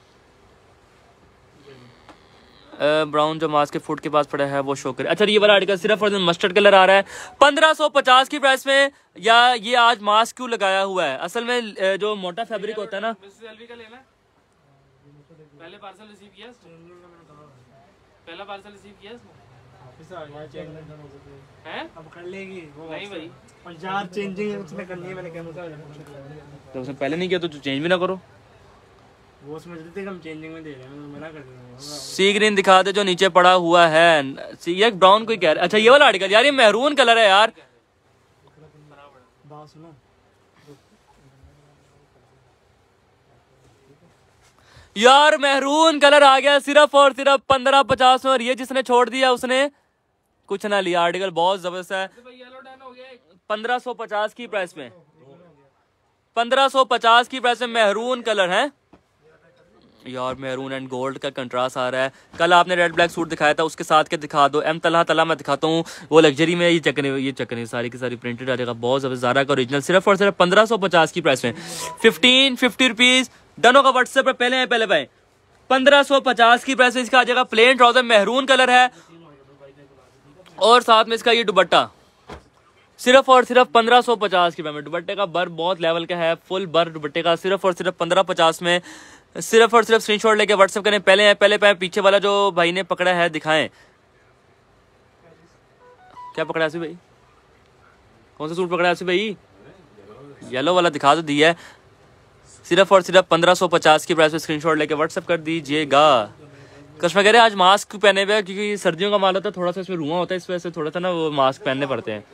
ब्राउन जो मास्क के फुट के पास पड़ा है वो शो करे। अच्छा ये वाला आर्टिकल सिर्फ़ और मस्टर्ड कलर आ रहा है। पंद्रह सौ पचास की प्राइस में या ये आज मास्क क्यों लगाया हुआ है? असल में जो मोटा फैब्रिक होता है ना। मिसेस एलवी का लेना? पहले पार्सल रिसीव किया पहला पार्सल रिसीव किया इसने? अब कर लेगी नहीं भाई। चेंजिंग उसमें करनी है मैंने कहा तो उसने पहले नहीं किया तो चेंज भी ना करो। वो समझ थे हम चेंजिंग में दे रहे हैं मना कर दूँगा सी ग्रीन दिखा दे जो नीचे पड़ा हुआ है। सी ये ब्राउन कोई कह रहा है? अच्छा ये वाला आर्टिकल यार ये मेहरून कलर है यार। यार मेहरून कलर आ गया सिर्फ़ और सिर्फ़ पंद्रह पचास में और ये जिसने छोड़ दिया उसने कुछ ना लिया। आर्टिकल बहुत ज़बरदस्त है। पंद्रह सौ पचास की प्राइस में। पंद्रह सौ पचास की प्राइस में मेहरून कलर है। यार मेहरून एंड गोल्ड का कंट्रास्ट आ रहा है। कल आपने रेड ब्लैक सूट दिखाया था, उसके साथ के दिखा दो। एम तला तला मैं दिखाता हूँ। वो लग्जरी में ये चकने ये चकने, सारी की सारी प्रिंटेड आ जाएगा। बहुत ज़ारा का ओरिजिनल सिर्फ़ और सिर्फ़ पंद्रह सौ पचास की प्राइस में। फिफ्टीन फिफ्टी रुपीज़ दोनों का व्हाट्सएप पर पहले है, पहले भाई। पंद्रह सौ पचास की प्राइस में इसका आ जाएगा प्लेन ट्राउज़र मेहरून कलर है। और साथ में इसका ये दुपट्टा। सिर्फ़ और सिर्फ़ पंद्रह सौ पचास की दुपट्टे का बर बहुत लेवल का है फुल बर दुपट्टे का। सिर्फ़ और सिर्फ़ पंद्रह पचास में सिर्फ़ और सिर्फ़ स्क्रीनशॉट लेके व्हाट्सएप करें। पहले हैं, पहले पे पीछे वाला जो भाई ने पकड़ा है, दिखाएँ। क्या पकड़ा है भाई? कौन सा सूट पकड़ा है भाई? येलो वाला दिखा तो दिया है। सिर्फ़ और सिर्फ़ पंद्रह सौ पचास की प्राइस पे स्क्रीनशॉट लेके व्हाट्सएप कर दीजिएगा। कस्टमर कह रहे आज मास्क पहने हुए क्योंकि सर्दियों का माल होता है, थोड़ा सा इसमें रुआ होता है, इस वजह से थोड़ा सा ना वो मास्क पहनने पड़ते हैं।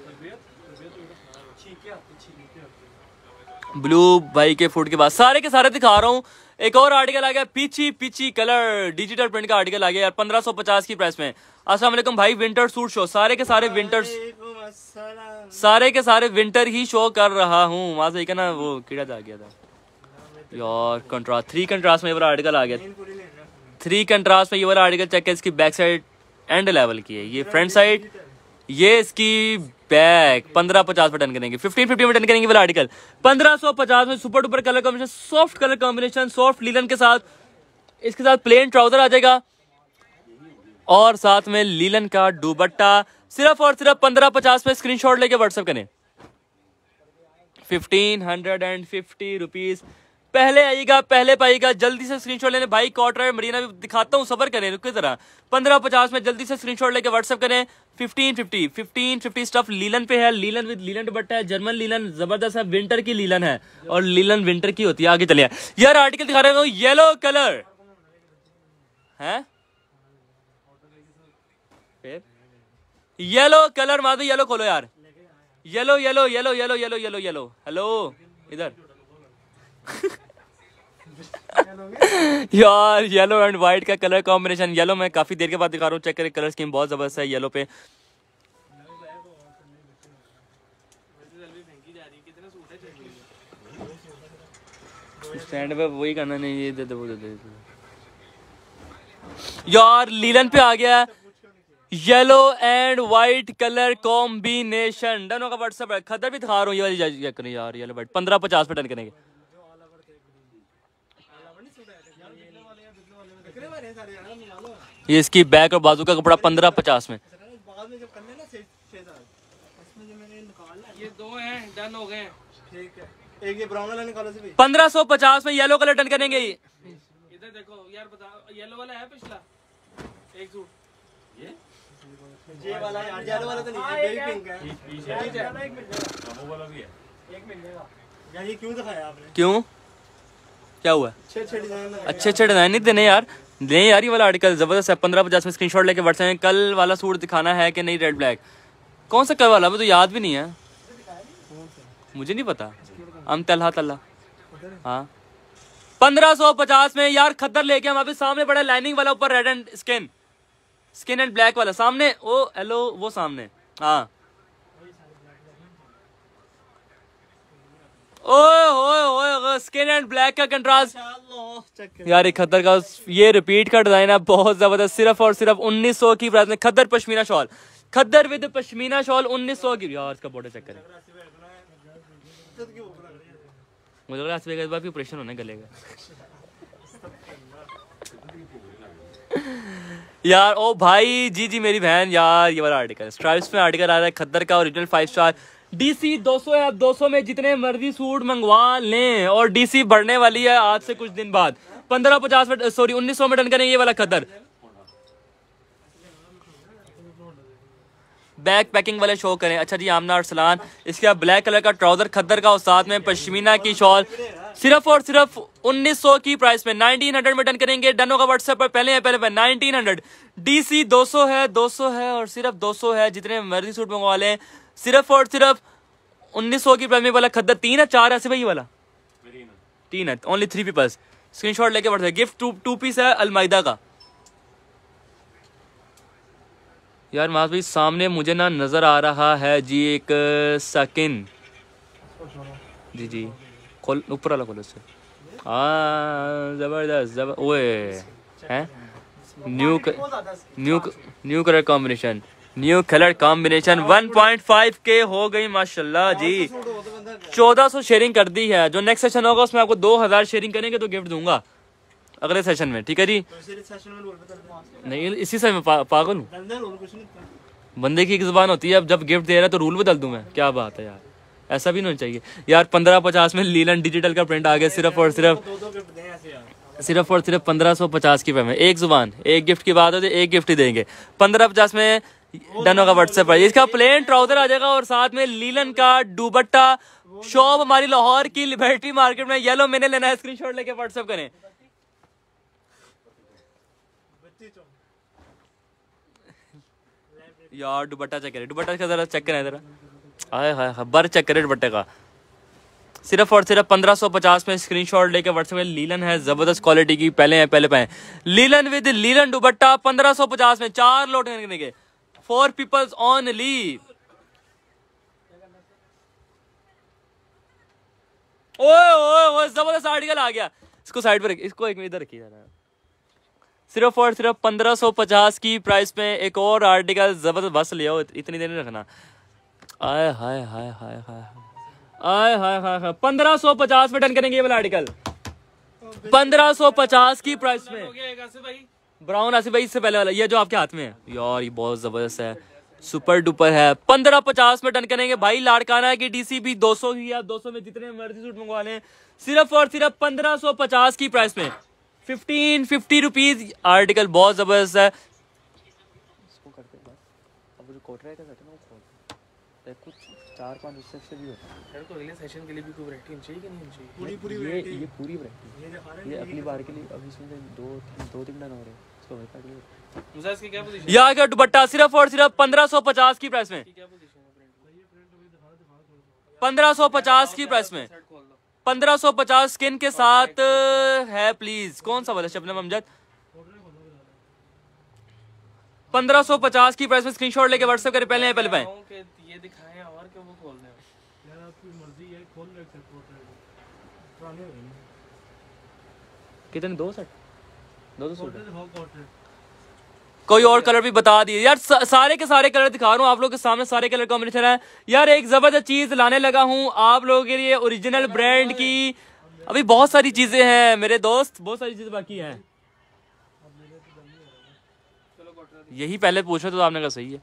ब्लू भाई के फ़ूड के बाद सारे के सारे दिखा रहा हूँ। एक और आर्टिकल आ गया peachy peachy colour digital print का आर्टिकल आ गया यार पंद्रह सौ पचास की प्राइस में। अस्सलाम वालेकुम भाई विंटर सूट शो सारे के सारे विंटर्स सारे के सारे विंटर ही शो कर रहा हूँ। वहाँ से ना वो कीड़ा जा गया था। यार कंट्रास्ट थ्री कंट्रास्ट में ये वाला आर्टिकल आ गया। थ्री कंट्रास्ट में ये वाला आर्टिकल चेक है इसकी बैक साइड एंड लेवल की है। ये फ्रंट साइड ये इसकी बैग पंद्रह पचास में डन करेंगे। फिफ्टीन फिफ्टी में डन करेंगे वाला आर्टिकल पंद्रह सौ पचास में super duper colour combination soft colour combination soft linen के साथ। इसके साथ प्लेन ट्राउज़र आ जाएगा। और साथ में लीलन का दुबट्टा सिर्फ़ और सिर्फ़ पंद्रह पचास में स्क्रीनशॉट लेके व्हाट्सएप करें। Fifteen hundred and fifty rupees पहले आइएगा, पहले पाइएगा। जल्दी से स्क्रीनशॉट लेने। भाई कॉटरा मरीना भी दिखाता हूँ, सबर करें, रुके जरा। पंद्रह पचास में जल्दी से स्क्रीनशॉट लेके व्हाट्सएप करें। Fifteen fifty fifteen fifty stuff linen पे है। लीलन विद लीलन दुपट्टा है। जर्मन लीलन ज़बरदस्त है। विंटर की लीलन है। और लीलन विंटर की होती है। आगे चलिए। यार आर्टिकल दिखा रहे हैं येलो कलर है? येलो कलर माधव येलो खोलो यार। Yellow yellow yellow yellow yellow yellow yellow hello इधर। यार येलो एंड व्हाइट का कलर कॉम्बिनेशन येलो मैं काफ़ी देर के बाद दिखा रहा हूँ चेक करें कलर स्कीम बहुत ज़बरदस्त है येलो पे। स्टैंड पे वही करना नहीं, ये दे दे, वो दे दे यार, लीलन पे आ गया yellow and white colour combination done होगा व्हाट्सएप खतर भी दिखा रहा हूँ, ये वाली चेक करें यार येलो व्हाइट पंद्रह पचास पे डन करेंगे। ये इसकी बैक और बाजू का कपड़ा पंद्रह पचास में। बाद में जब कर लेना छह छह साल उसमें जो मैंने निकाला है ये दो हैं डन हो गए ठीक है एक ये ब्राउन वाला निकालो से भी पंद्रह सौ पचास में येलो कलर डन करेंगे ये। इधर देखो यार बता येलो वाला है पिछला। एक सूट ये वाला यार येलो वाला तो नहीं है बेबी पिंक है यार ये क्यों? दिखाया आपने क्यों क्या हुआ? डिज़ाइन अच्छे अच्छे डिज़ाइन नहीं देने यार। नहीं यार ये वाला आर्टिकल ज़बरदस्त है। पंद्रह पचास में स्क्रीनशॉट लेके व्हाट्सएप में कल वाला सूट दिखाना है कि नहीं रेड ब्लैक कौन सा कल वाला? मुझे तो याद भी नहीं है। मुझे नहीं पता। हम तल्हा तल्ला। हाँ। पंद्रह सौ पचास में यार खद्दर लेके हम अभी सामने पड़ा लाइनिंग वाला ऊपर red and skin skin and black वाला। सामने, ओ हेलो वो सामने। हाँ। ओए होए होए स्किन एंड ब्लैक का कंट्रास्ट यार ये का ये रिपीट का डिज़ाइन है बहुत ज़बरदस्त सिर्फ़ और सिर्फ़ 1900 की प्राइस में khaddar pashmina shawl khaddar with pashmina shawl 1900 की। यार इसका बॉर्डर चेक करें। मुझे लग रहा है इस बार भी ऑपरेशन होने गले का। यार ओ भाई जी जी मेरी बहन यार ये वाला आर्टिकल स्ट्राइप्स में आर्टिकल आ रहा है खद्दर का ओरिजिनल फाइव स्टार डीसी 200 है अब 200 में जितने मर्ज़ी सूट मंगवा लें, और डीसी बढ़ने वाली है आज से कुछ दिन बाद। पंद्रह पचास में सॉरी उन्नीस सौ में डन करेंगे ये वाला खद्दर बैक पैकिंग वाले शो करें। अच्छा जी, आमना अरसलान इसके बाद ब्लैक कलर का ट्राउज़र खद्दर का और साथ में पश्मीना की शॉल सिर्फ़ और सिर्फ़ 1900 की प्राइस में 1900 में डन करेंगे। डन होगा व्हाट्सएप पर पहले है पहले पे 1900 डीसी 200 है 200 है, और सिर्फ़ 200 है। जितने मर्ज़ी सूट मंगवा लें सिर्फ़ और सिर्फ़ 1900 की प्राइस में वाला खद्दर तीन है चार ऐसे भाई वाला? तीन है। ओनली थ्री पीपल्स स्क्रीनशॉट लेके बढ़ते गिफ्ट टू टू पीस है अलमाइदा का। यार मास भाई सामने मुझे ना नज़र आ रहा है जी एक सकिन जी जी। खोल ऊपर वाला खोलो उससे। हाँ ज़बरदस्त जबर ओए हैं? New new new colour combination new colour combination 1.5 के हो गई माशाल्लाह जी। 1400 शेयरिंग कर दी है। जो नेक्स्ट सेशन होगा उसमें आपको 2000 शेयरिंग करेंगे तो गिफ्ट दूँगा। अगले सेशन में ठीक है जी? नहीं इसी से मैं पा, पागल हूँ। बंदे की एक ज़ुबान होती है अब जब गिफ्ट दे रहा है तो रूल बदल दूँ मैं। क्या बात है यार। ऐसा भी नहीं होना चाहिए। यार पंद्रह पचास में लीलन डिजिटल का प्रिंट आ गया सिर्फ़ और सिर्फ़ सिर्फ़ और सिर्फ़ पंद्रह सौ पचास की पे में। एक ज़ुबान एक गिफ्ट की बात होती है एक गिफ्ट ही देंगे। पंद्रह पचास में डन होगा व्हाट्सएप पर। इसका प्लेन ट्राउज़र आ जाएगा और साथ में लीलन का दुपट्टा। शॉप हमारी लाहौर की लिबर्टी मार्केट में येलो मैंने लेना है। स्क्रीनशॉट लेके व्हाट्सएप करें। यार, दुपट्टा चेक करें। दुपट्टा का जरा चेक करें जरा। आए हाय हाय बर चेक करें दुपट्टे का। सिर्फ़ और सिर्फ़ पंद्रह सौ पचास में स्क्रीनशॉट लेके व्हाट्सएप में लीलन है। ज़बरदस्त क्वालिटी की। पहले है, पहले पाए लीलन विद लीलन दुपट्टा पंद्रह सौ पचास में। चार लोट करने के फोर पीपल्स ऑन लीव ओए ओए ओए ज़बरदस्त आर्टिकल आ गया। इसको साइड पे रख इसको एक में इधर रखिए जरा। सिर्फ़ और सिर्फ़ पंद्रह सौ पचास की प्राइस में एक और आर्टिकल ज़बरदस्त बस ले आओ इतनी देर नहीं रखना। आय हाय हाय हाय हाय आय हाय हाय हाय। पंद्रह सौ पचास में डन करेंगे ये वाला आर्टिकल पंद्रह सौ पचास की प्राइस में। हो गया भाई। ब्राउन आसिफ भाई, इससे पहले वाला, ये जो आपके हाथ में है। यार, ये बहुत ज़बरदस्त है। सुपर डुपर है। पंद्रह पचास में डन करेंगे। भाई, लाड़काना की डीसी भी दो सौ ही आप दो सौ में जितने मर्ज़ी सूट मंगवा लें। सिर्फ़ और सिर्फ़ पंद्रह सौ पचास की प्राइस में। फिफ्टीन फिफ्टी रुपीज़ आर्टिकल बहुत ज़बरदस्त है। कुछ चार पाँच उससे भी होता है। सर को अगले सेशन के लिए भी कोई वैरायटी होनी चाहिए कि नहीं होनी चाहिए? पूरी पूरी ये वैरायटी। ये पूरी वैरायटी। ये अगली बार के लिए अब इसमें से दो तीन दो तीन डन हो रहे हैं। इसको वही काट लो मुझे इसकी क्या पोजीशन यहाँ का दुपट्टा सिर्फ़ और सिर्फ़ पंद्रह सौ पचास की प्राइस में। क्या पोजीशन है प्रिंट पंद्रह सौ पचास की प्राइस में। पंद्रह सौ पचास स्किन के साथ है प्लीज़ कौन सा वाला शबनम अमजद पंद्रह सौ पचास की प्राइस में स्क्रीनशॉट लेके व्हाट्सएप करें पहले पहले पाए कहूँ कि ये दिखाएँ और कि वो खोल दें यार आपकी मर्ज़ी है खोल ले सकते हो पुराने हो? कितने दो सेट दो दो सूट कोई और कलर भी बता दिए। यार सारे के सारे कलर दिखा रहा हूँ आप लोगों के सामने सारे कलर कॉम्बिनेशन है। यार एक ज़बरदस्त चीज़ लाने लगा हूँ आप लोगों के लिए ओरिजिनल ब्रांड की। अभी बहुत सारी चीज़ें हैं मेरे दोस्त बहुत सारी चीज़ें बाकी हैं। यही पहले पूछो तो आपने कहा सही है।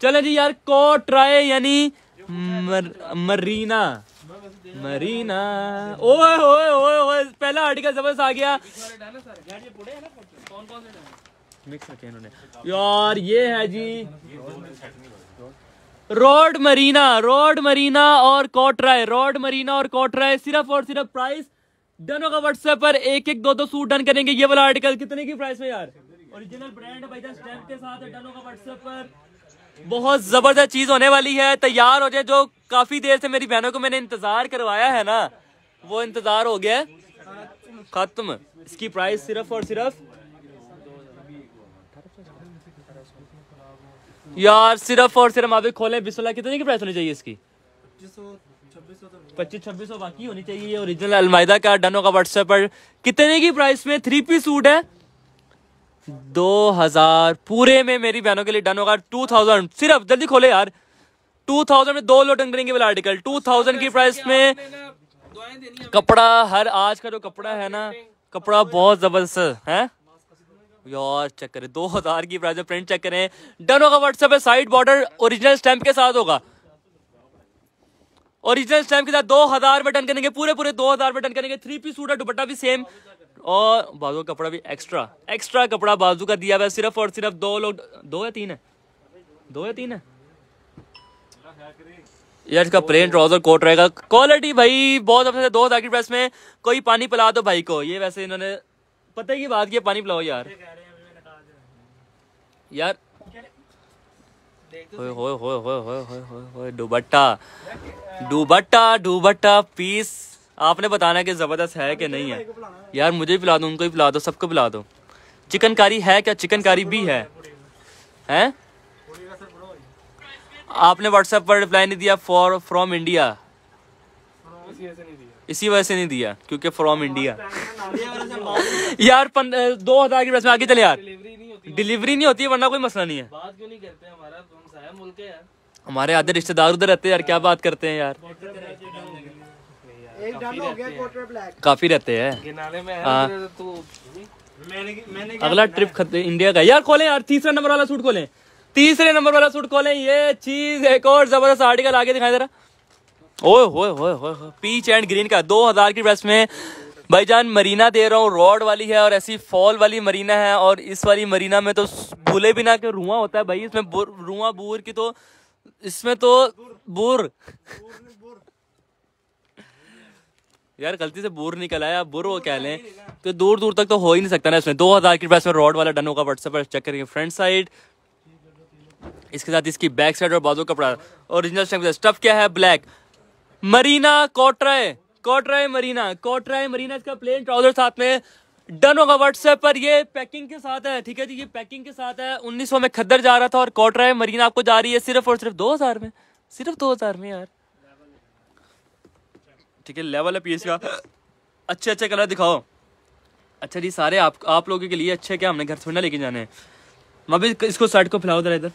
चले जी यार को ट्राई यानी मर, मरीना। मरीना। ओए ओए ओए ओए, पहला आर्टिकल ज़बरदस्त आ गया। मिक्स रखे इन्होंने। यार, ये है जी। रोड मरीना रोड मरीना और कोटराय, रोड मरीना और कोटराय, सिर्फ़ और सिर्फ़ प्राइस डनों का व्हाट्सएप पर एक एक दो दो सूट डन करेंगे। ये वाला आर्टिकल कितने की प्राइस में यार? ओरिजिनल ब्रांड भाई के साथ डनों का व्हाट्सएप पर। बहुत ज़बरदस्त चीज़ होने वाली है। तैयार हो जाए, जो काफ़ी देर से मेरी बहनों को मैंने इंतज़ार करवाया है ना, वो इंतज़ार हो गया। खत्म। इसकी प्राइस सिर्फ़ और सिर्फ़ यार, सिर्फ़ और सिर्फ़ आप खोले। बिस्मिल्लाह, कितने की प्राइस होनी चाहिए इसकी? पच्चीस, छब्बीस सौ बाकी होनी चाहिए। ओरिजिनल अलमाइदा का डनो का व्हाट्सएप पर। कितने की प्राइस में थ्री पीस सूट है? दो हज़ार पूरे में मेरी बहनों के लिए डन होगा। टू थाउज़ेंड सिर्फ़, जल्दी खोले यार। टू थाउज़ेंड में दो लोटन करेंगे वाला आर्टिकल टू थाउज़ेंड की प्राइस में कपड़ा, हर आज का जो कपड़ा है ना, कपड़ा बहुत ज़बरदस्त है। यार चेक करें। दो हज़ार की प्राइस में प्रिंट चेक करें। डन होगा व्हाट्सएप पे साइड बॉर्डर ओरिजिनल स्टैम्प के साथ होगा। ओरिजिनल स्टैम्प के साथ दो हज़ार में डन करेंगे। पूरे पूरे दो हज़ार में डन करेंगे। थ्री पीस सूट है दुपट्टा भी सेम और बाजू का कपड़ा भी एक्स्ट्रा एक्स्ट्रा कपड़ा बाजू का दिया हुआ है, सिर्फ़ और सिर्फ़ दो लोग, दो या तीन है? दो या तीन है? यार इसका प्लेन ट्राउज़र कोट रहेगा। क्वालिटी भाई, बहुत अच्छे से दो हज़ार की ड्रेस में कोई पानी पिला दो भाई को। ये वैसे इन्होंने, पता ही की बात की पानी पिलाओ यार। यार। दुबट्टा। दुबट्टा दुबट्टा, पीस। आपने बताना कि ज़बरदस्त है कि नहीं है। यार, मुझे भी पिला दो, उनको भी पिला दो, सबको पिला दो। चिकन कारी है क्या? चिकन कारी भी है। हैं? आपने व्हाट्सएप पर रिप्लाई नहीं दिया फॉर फ्रॉम इंडिया इसी वजह से नहीं दिया, क्योंकि फ्रॉम इंडिया यार दो हज़ार की में आगे चले यार। डिलीवरी नहीं होती, वरना कोई मसला नहीं है। हमारे आधे रिश्तेदार उधर रहते हैं यार, क्या बात करते हैं यार एक डन हो गया क्वार्टर ब्लैक काफ़ी रहते हैं। हाँ। तू मैंने मैंने अगला ट्रिप खत इंडिया का। यार खोलें यार तीसरा नंबर वाला सूट खोलें। तीसरे नंबर वाला सूट खोलें। ये चीज़ एक और ज़बरदस्त आर्टिकल आगे दिखाई दे रहा ओए होए होए होए होए पीच एंड ग्रीन का। दो हज़ार की ड्रेस में भाईजान मरीना दे रहा हूँ। रॉड वाली है और ऐसी फॉल वाली मरीना है और इस वाली मरीना में तो भूले बिना के रुआ होता है भाई। इसमें रुआ बूर की तो इसमें तो बूर। यार, गलती से बुर निकल आया, बुर वो कह लें? तो दूर दूर तक तो हो ही नहीं सकता ना इसमें। दो हज़ार की प्राइस में रॉड वाला डन होगा व्हाट्सएप पर चेक करेंगे फ्रंट साइड इसके साथ इसकी बैक साइड और बाजू कपड़ा। ओरिजिनल स्टफ़ क्या है? ब्लैक मरीना कोटराय। कोटराय मरीना। कोटराय मरीना, इसका प्लेन ट्राउज़र साथ में डन होगा व्हाट्सएप पर। ये पैकिंग के साथ है, ठीक है जी? ये पैकिंग के साथ है। उन्नीस में खद्दर जा रहा था और कोटराय मरीना आपको जा रही है सिर्फ़ और सिर्फ़ दो हज़ार में। सिर्फ़ दो हज़ार में यार। ठीक है लेवल है पीस का। अच्छे अच्छे कलर दिखाओ। अच्छा जी, सारे आप आप लोगों के लिए अच्छे क्या? हमने घर थोड़ी ना लेके जाने हैं। मैं भी इसको शर्ट को फैलाओ इधर।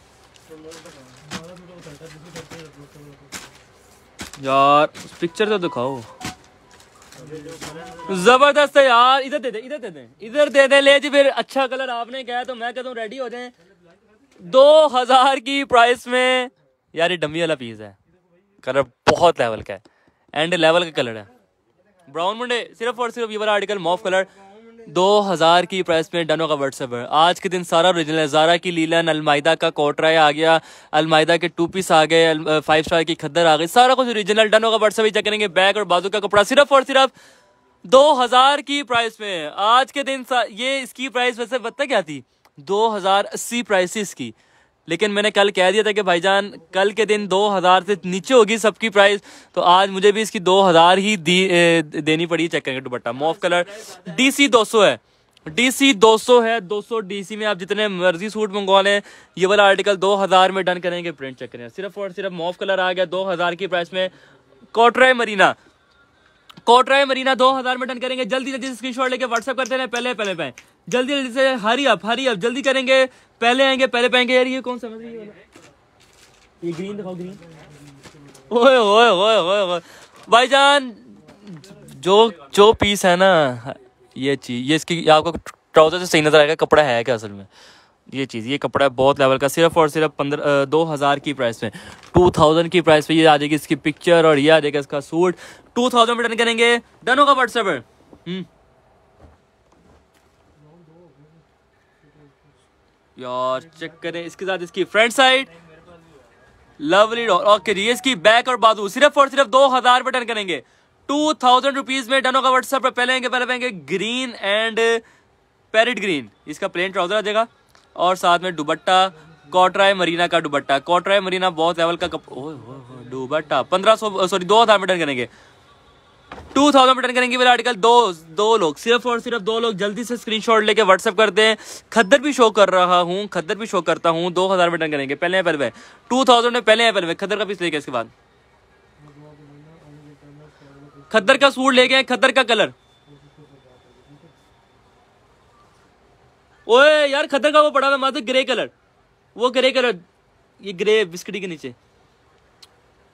यार पिक्चर तो दिखाओ। ज़बरदस्त है यार। इधर दे दे, इधर दे दे। इधर दे दे, ले जी फिर। अच्छा कलर आपने कहा तो मैं कहता हूँ रेडी हो जाए। दो हज़ार की प्राइस में। यार, ये डमी वाला पीस है। कलर बहुत लेवल का है। एंड लेवल का कलर है। ब्राउन मुंडे, सिर्फ़ और सिर्फ़ ये वाला आर्टिकल मॉफ कलर, दो हज़ार की प्राइस में डनो का व्हाट्सएप है आज के दिन सारा ओरिजिनल है। जारा की लीलन अलमाइदा का कोटराय आ गया अलमायदा के टू पीस आ गए फाइव स्टार की खद्दर आ गई। सारा कुछ ओरिजिनल डनो का व्हाट्सएप ही चेक करेंगे बैग और बाजू का कपड़ा। सिर्फ़ और सिर्फ़ दो हज़ार की प्राइस में। आज के दिन ये इसकी प्राइस वैसे पता क्या थी? दो हज़ार अस्सी प्राइस इसकी लेकिन मैंने कल कह दिया था कि भाईजान कल के दिन दो हज़ार से नीचे होगी सबकी प्राइस तो आज मुझे भी इसकी दो हज़ार ही दी ए, देनी पड़ी चेक करेंगे दुपट्टा। मॉफ कलर डीसी दो सौ है। डीसी 200 है 200 डीसी में आप जितने मर्ज़ी सूट मंगवा लें ये वाला आर्टिकल 2000 में डन करेंगे प्रिंट चेक करें सिर्फ़ और सिर्फ़ मॉफ कलर आ गया 2000 की प्राइस में कॉटराय मरीना कोटराय मरीना 2000 में डन करेंगे। जल्दी जल्दी स्क्रीनशॉट लेके व्हाट्सएप करते रहे पहले पहले पे जल्दी जल्दी से हरी अप हरी अप जल्दी करेंगे। पहले आएँगे, पहले पाएँगे। यार, ये कौन सा मतलब ये ये ग्रीन दिखाओ ग्रीन ओए ओए ओए ओए ओए। भाईजान, जो जो पीस है ना, ये चीज़ ये इसकी आपको ट्राउज़र से सही नज़र आएगा, कपड़ा है क्या असल में? ये चीज़, ये कपड़ा है बहुत लेवल का, सिर्फ़ और सिर्फ़ पंद्रह दो हज़ार की प्राइस में टू थाउज़ेंड की प्राइस पे ये आ जाएगी इसकी पिक्चर और ये आ जाएगा इसका सूट टू थाउज़ेंड में डन करेंगे। डन होगा व्हाट्सएप पर यार चेक करें। इसके साथ इसकी front side lovely doll okay जी इसकी बैक और बाजू, सिर्फ़ और सिर्फ़ दो हज़ार में डन करेंगे। टू थाउज़ेंड रुपीज़ में डन होगा व्हाट्सएप पर पहले पहले पाएँगे ग्रीन एंड पैरेट ग्रीन इसका प्लेन ट्राउज़र आ जाएगा। और साथ में दुबट्टा कॉटराय मरीना का दुबट्टा। कॉटराय मरीना बहुत लेवल का कप दुबट्टा। पंद्रह सौ सॉरी दो हज़ार में डन करेंगे। टू थाउज़ेंड में डन करेंगे वाला आर्टिकल दो दो लोग, सिर्फ़ और सिर्फ़ दो लोग जल्दी से स्क्रीनशॉट लेके व्हाट्सएप कर दें खद्दर भी शो कर रहा हूँ, खद्दर भी शो करता हूँ। दो हज़ार में डन करेंगे। पहले हैं, पहले टू थाउज़ेंड में पहले हैं, पहले खद्दर का पीस लेके इसके बाद। खद्दर का सूट लेके खद्दर का कलर ओए यार, खद्दर का वो पड़ा हुआ मात्र ग्रे कलर वो ग्रे कलर ये ग्रे बिस्किटी के नीचे।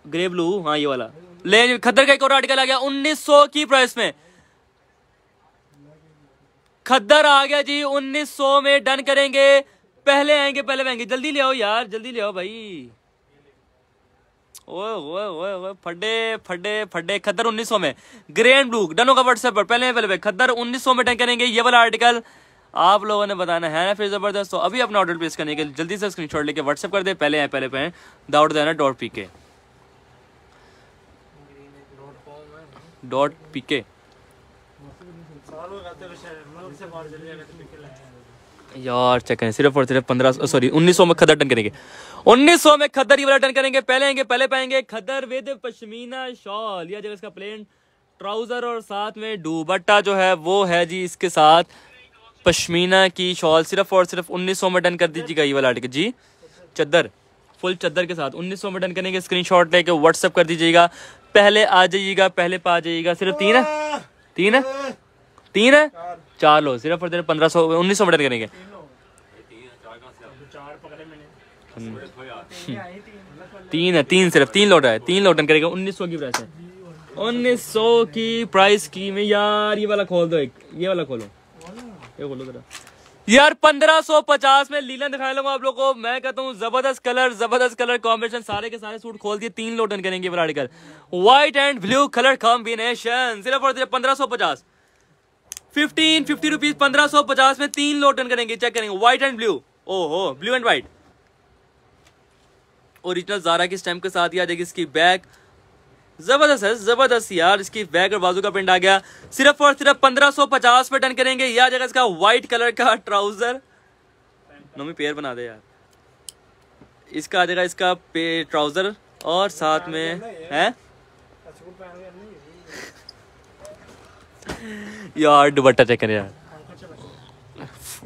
ग्रे ब्लू हाँ ये वाला। ले खद्दर का एक और आर्टिकल आ गया 1900 की प्राइस में। खद्दर आ गया जी 1900 में डन करेंगे। पहले आएँगे पहले आएँगे। जल्दी ले आओ यार, जल्दी ले आओ भाई। ओए ओए ओए ओए फड्डे फड्डे फड्डे खद्दर 1900 में। ग्रे एंड ब्लू डन होगा व्हाट्सएप पर। पहले पहले पे खद्दर 1900 में डन करेंगे, ये वाला आर्टिकल आप लोगों ने बताना है ना फिर ज़बरदस्त। तो अभी अपना ऑर्डर प्लेस करने के लिए जल्दी से स्क्रीनशॉट लेके व्हाट्सएप कर दे। पहले आए, पहले पे दाउट देना dot P K. Dot P K यार चेक करें, सिर्फ़ और सिर्फ़ पंद्रह सॉरी उन्नीस सौ में खदर डन करेंगे। उन्नीस सौ में खदर ये वाला डन करेंगे। पहले आएँगे, पहले पाएँगे खदर विद पश्मीना शॉल। या जगह इसका प्लेन ट्राउज़र और साथ में दुबट्टा जो है, वो है जी इसके साथ पश्मीना की शॉल। सिर्फ़ और सिर्फ़ उन्नीस सौ में डन कर दीजिएगा ये वाला आर्टिकल जी, चद्दर फुल चद्दर के साथ उन्नीस सौ में डन करेंगे। स्क्रीनशॉट लेके व्हाट्सअप कर दीजिएगा। पहले आ जाइएगा, पहले पा जाइएगा। सिर्फ़ तीन है? तीन है? तीन है? चार लो, सिर्फ़ और सिर्फ़ पंद्रह सौ, उन्नीस सौ में करेंगे। तीन है, तीन सिर्फ़, तीन लोट है, तीन लोट डन करेगा, उन्नीस सौ की प्राइस है। उन्नीस सौ की प्राइस की में, यार, ये वाला खोल दो एक, ये वाला खोलो। ये खोलो जरा। यार, पंद्रह सौ पचास में लीलन दिखाने लगा आप लोग को। मैं कहता हूँ, ज़बरदस्त कलर ज़बरदस्त कलर कॉम्बिनेशन सारे के सारे सूट खोल दिए, तीन लोटन करेंगे article white and blue colour combination सिर्फ़ और सिर्फ़ पंद्रह सौ पचास। फिफ्टीन फिफ्टी रुपीज़ पंद्रह सौ पचास में तीन लोटन करेंगे चेक करेंगे। व्हाइट एंड ब्लू ओहो blue and white original Zara की स्टैम्प के साथ ही आ जाएगी इसकी बैग ज़बरदस्त है ज़बरदस्त यार इसकी बैग और बाजू का प्रिंट आ गया। सिर्फ़ और सिर्फ़ पंद्रह सौ पचास पे डन करेंगे। आ जाएगा इसका व्हाइट कलर का ट्राउज़र नोमी पेयर बना दे यार। इसका आ जाएगा इसका पे ट्राउज़र और साथ में है? यार दुपट्टा चेक करें यार।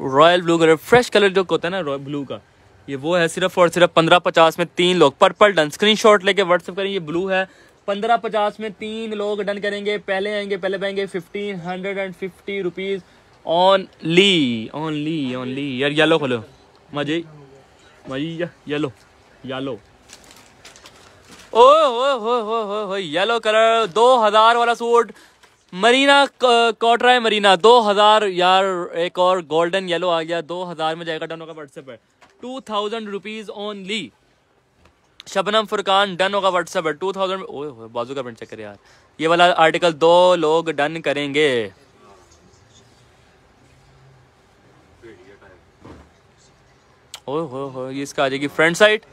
Royal blue colour fresh colour जो होता है ना रॉयल ब्लू का ये वो है सिर्फ़ और सिर्फ़ पंद्रह पचास में तीन लोग। पर्पल डन स्क्रीनशॉट लेके व्हाट्सएप करें ये ब्लू है। पंद्रह पचास में तीन लोग डन करेंगे, पहले आएँगे, पहले पाएँगे fifteen hundred and fifty rupees only only only यार येलो खोलो। मज़े। मजी येलो येलो ओ हो हो हो हो हो येलो कलर दो हज़ार वाला सूट। मरीना कॉटरा है मरीना। दो हज़ार, यार, एक और गोल्डन येलो आ गया। दो हज़ार में जाएगा डन होगा व्हाट्सएप पर two thousand rupees only Shabnam Furqan done होगा व्हाट्सएप पर टू थाउज़ेंड होए, बाजू का प्रिंट चेक कर यार। ये वाला आर्टिकल दो लोग डन करेंगे। ओए हो हो ये इसका आ जाएगी फ्रंट साइड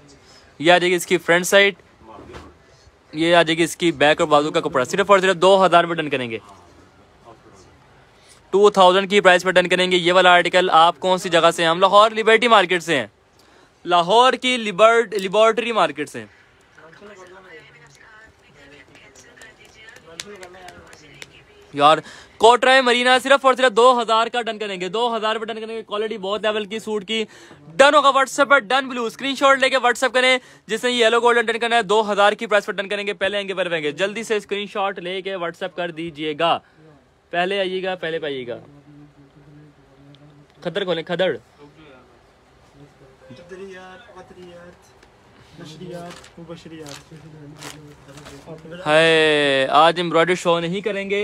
ये आ जाएगी इसकी फ्रंट साइड ये आ जाएगी इसकी बैक और बाजू का कपड़ा। सिर्फ़ और सिर्फ़ दो हज़ार में डन करेंगे। टू थाउज़ेंड की प्राइस पर डन करेंगे। ये वाला आर्टिकल आप कौन सी जगह से हैं? हम लाहौर लिबर्टी मार्केट से हैं। लाहौर की लिबर्ट लिबर्टरी मार्केट से। यार कोटराय मरीना सिर्फ़ और सिर्फ़ दो हज़ार का डन करेंगे। दो हज़ार पे डन करेंगे क्वालिटी बहुत लेवल की सूट की। डन होगा व्हाट्सएप पर डन ब्लू स्क्रीनशॉट लेके व्हाट्सएप करें जिसने येलो गोल्डन डन करना है। दो हज़ार की प्राइस पर डन करेंगे, पहले आएँगे पर आएँगे। जल्दी से स्क्रीनशॉट लेके व्हाट्सएप कर दीजिएगा। पहले आइएगा, पहले पाइएगा। खदर खोलें, खदड़। है आज एम्ब्रॉयडरी शो नहीं करेंगे।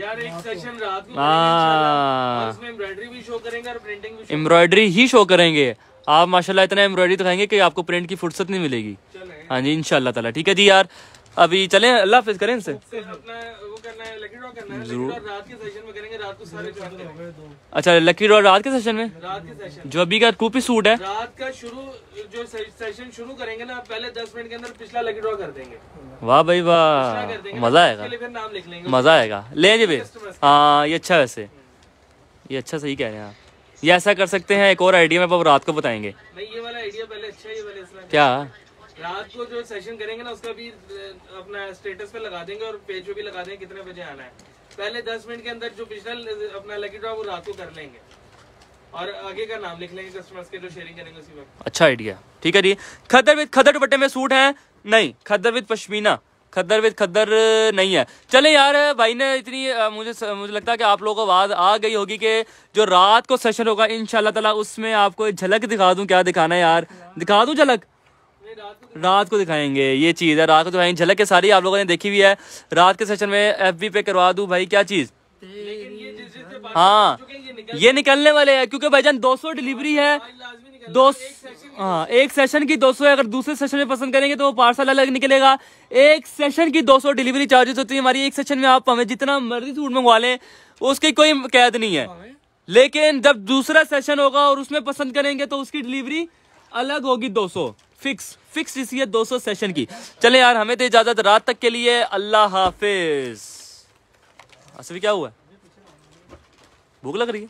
यार एक सेशन रात हाँ। और उसमें एम्ब्रॉयडरी भी शो करेंगे और प्रिंटिंग भी एम्ब्रॉयडरी ही शो करेंगे। आप माशाल्लाह इतना एम्ब्रॉयडरी दिखाएँगे कि आपको प्रिंट की फुर्सत नहीं मिलेगी। हाँ जी इंशाल्लाह ताला। ठीक है जी यार। अभी चले अल्लाह हाफिज करें इनसे। फिर अपना वो करना है लकी ड्रॉ करना है लकी ड्रॉ रात के सेशन में करेंगे रात को सारे ज्वाइन करेंगे। अच्छा लकी ड्रॉ रात के सेशन में? सेशन जो अभी का कूपी सूट है। रात का शुरू जो सेशन शुरू करेंगे ना पहले दस मिनट के अंदर पिछला लकी ड्रॉ कर देंगे। वाह भाई वाह मज़ा आएगा। मज़ा आएगा। ले जी भाई हाँ ये अच्छा वैसे। ये अच्छा सही कह रहे हैं आप। ये ऐसा कर सकते हैं एक और आइडिया में अब रात को बताएँगे। नहीं ये वाला आइडिया पहले अच्छा क्या? रात को जो सेशन करेंगे ना, उसका भी अपना स्टेटस पे लगा देंगे और पेज पे भी लगा देंगे कितने बजे आना है। पहले दस मिनट के अंदर जो पिछला अपना लकी ड्रॉ वो रात को कर लेंगे। और आगे का नाम लिख लेंगे कस्टमर्स के, जो शेयरिंग करेंगे उसी वक्त। अच्छा आइडिया ठीक है जी। खद्दर विद दुपट्टे में सूट है? नहीं। खद्दर विद पश्मीना। खद्दर विद खद्दर नहीं है। चले यार, भाई ने इतनी मुझे मुझे लगता है कि आप लोगों को आवाज़ आ गई होगी कि जो रात को सेशन होगा, इंशाल्लाह ताला, उसमें आपको झलक दिखा दूँ। क्या दिखाना है यार? दिखा दूँ झलक? रात को दिखाएँगे, ये चीज़ है, रात को दिखाएँगे। झलक के सारी आप लोगों ने देखी हुई है। रात के सेशन में एफबी पे करवा दूँ भाई, क्या चीज़? हाँ ये निकल ये निकलने वाले हैं, क्योंकि भाईजान 200 डिलीवरी है। दो हाँ एक सेशन की 200 है, अगर दूसरे सेशन में पसंद करेंगे तो वो पार्सल अलग निकलेगा। एक सेशन की 200 डिलीवरी चार्जेस होती है हमारी, एक सेशन में आप हमें जितना मर्ज़ी सूट मंगवा लें, उसकी कोई कैद नहीं है। लेकिन जब दूसरा सेशन होगा और उसमें पसंद करेंगे तो उसकी डिलीवरी अलग होगी 200 फिक्स फिक्स इसी है 200 सेशन की। चले यार, हमें तो इजाज़त रात तक के लिए। अल्लाह हाफिज। असली क्या हुआ? भूख लग रही है?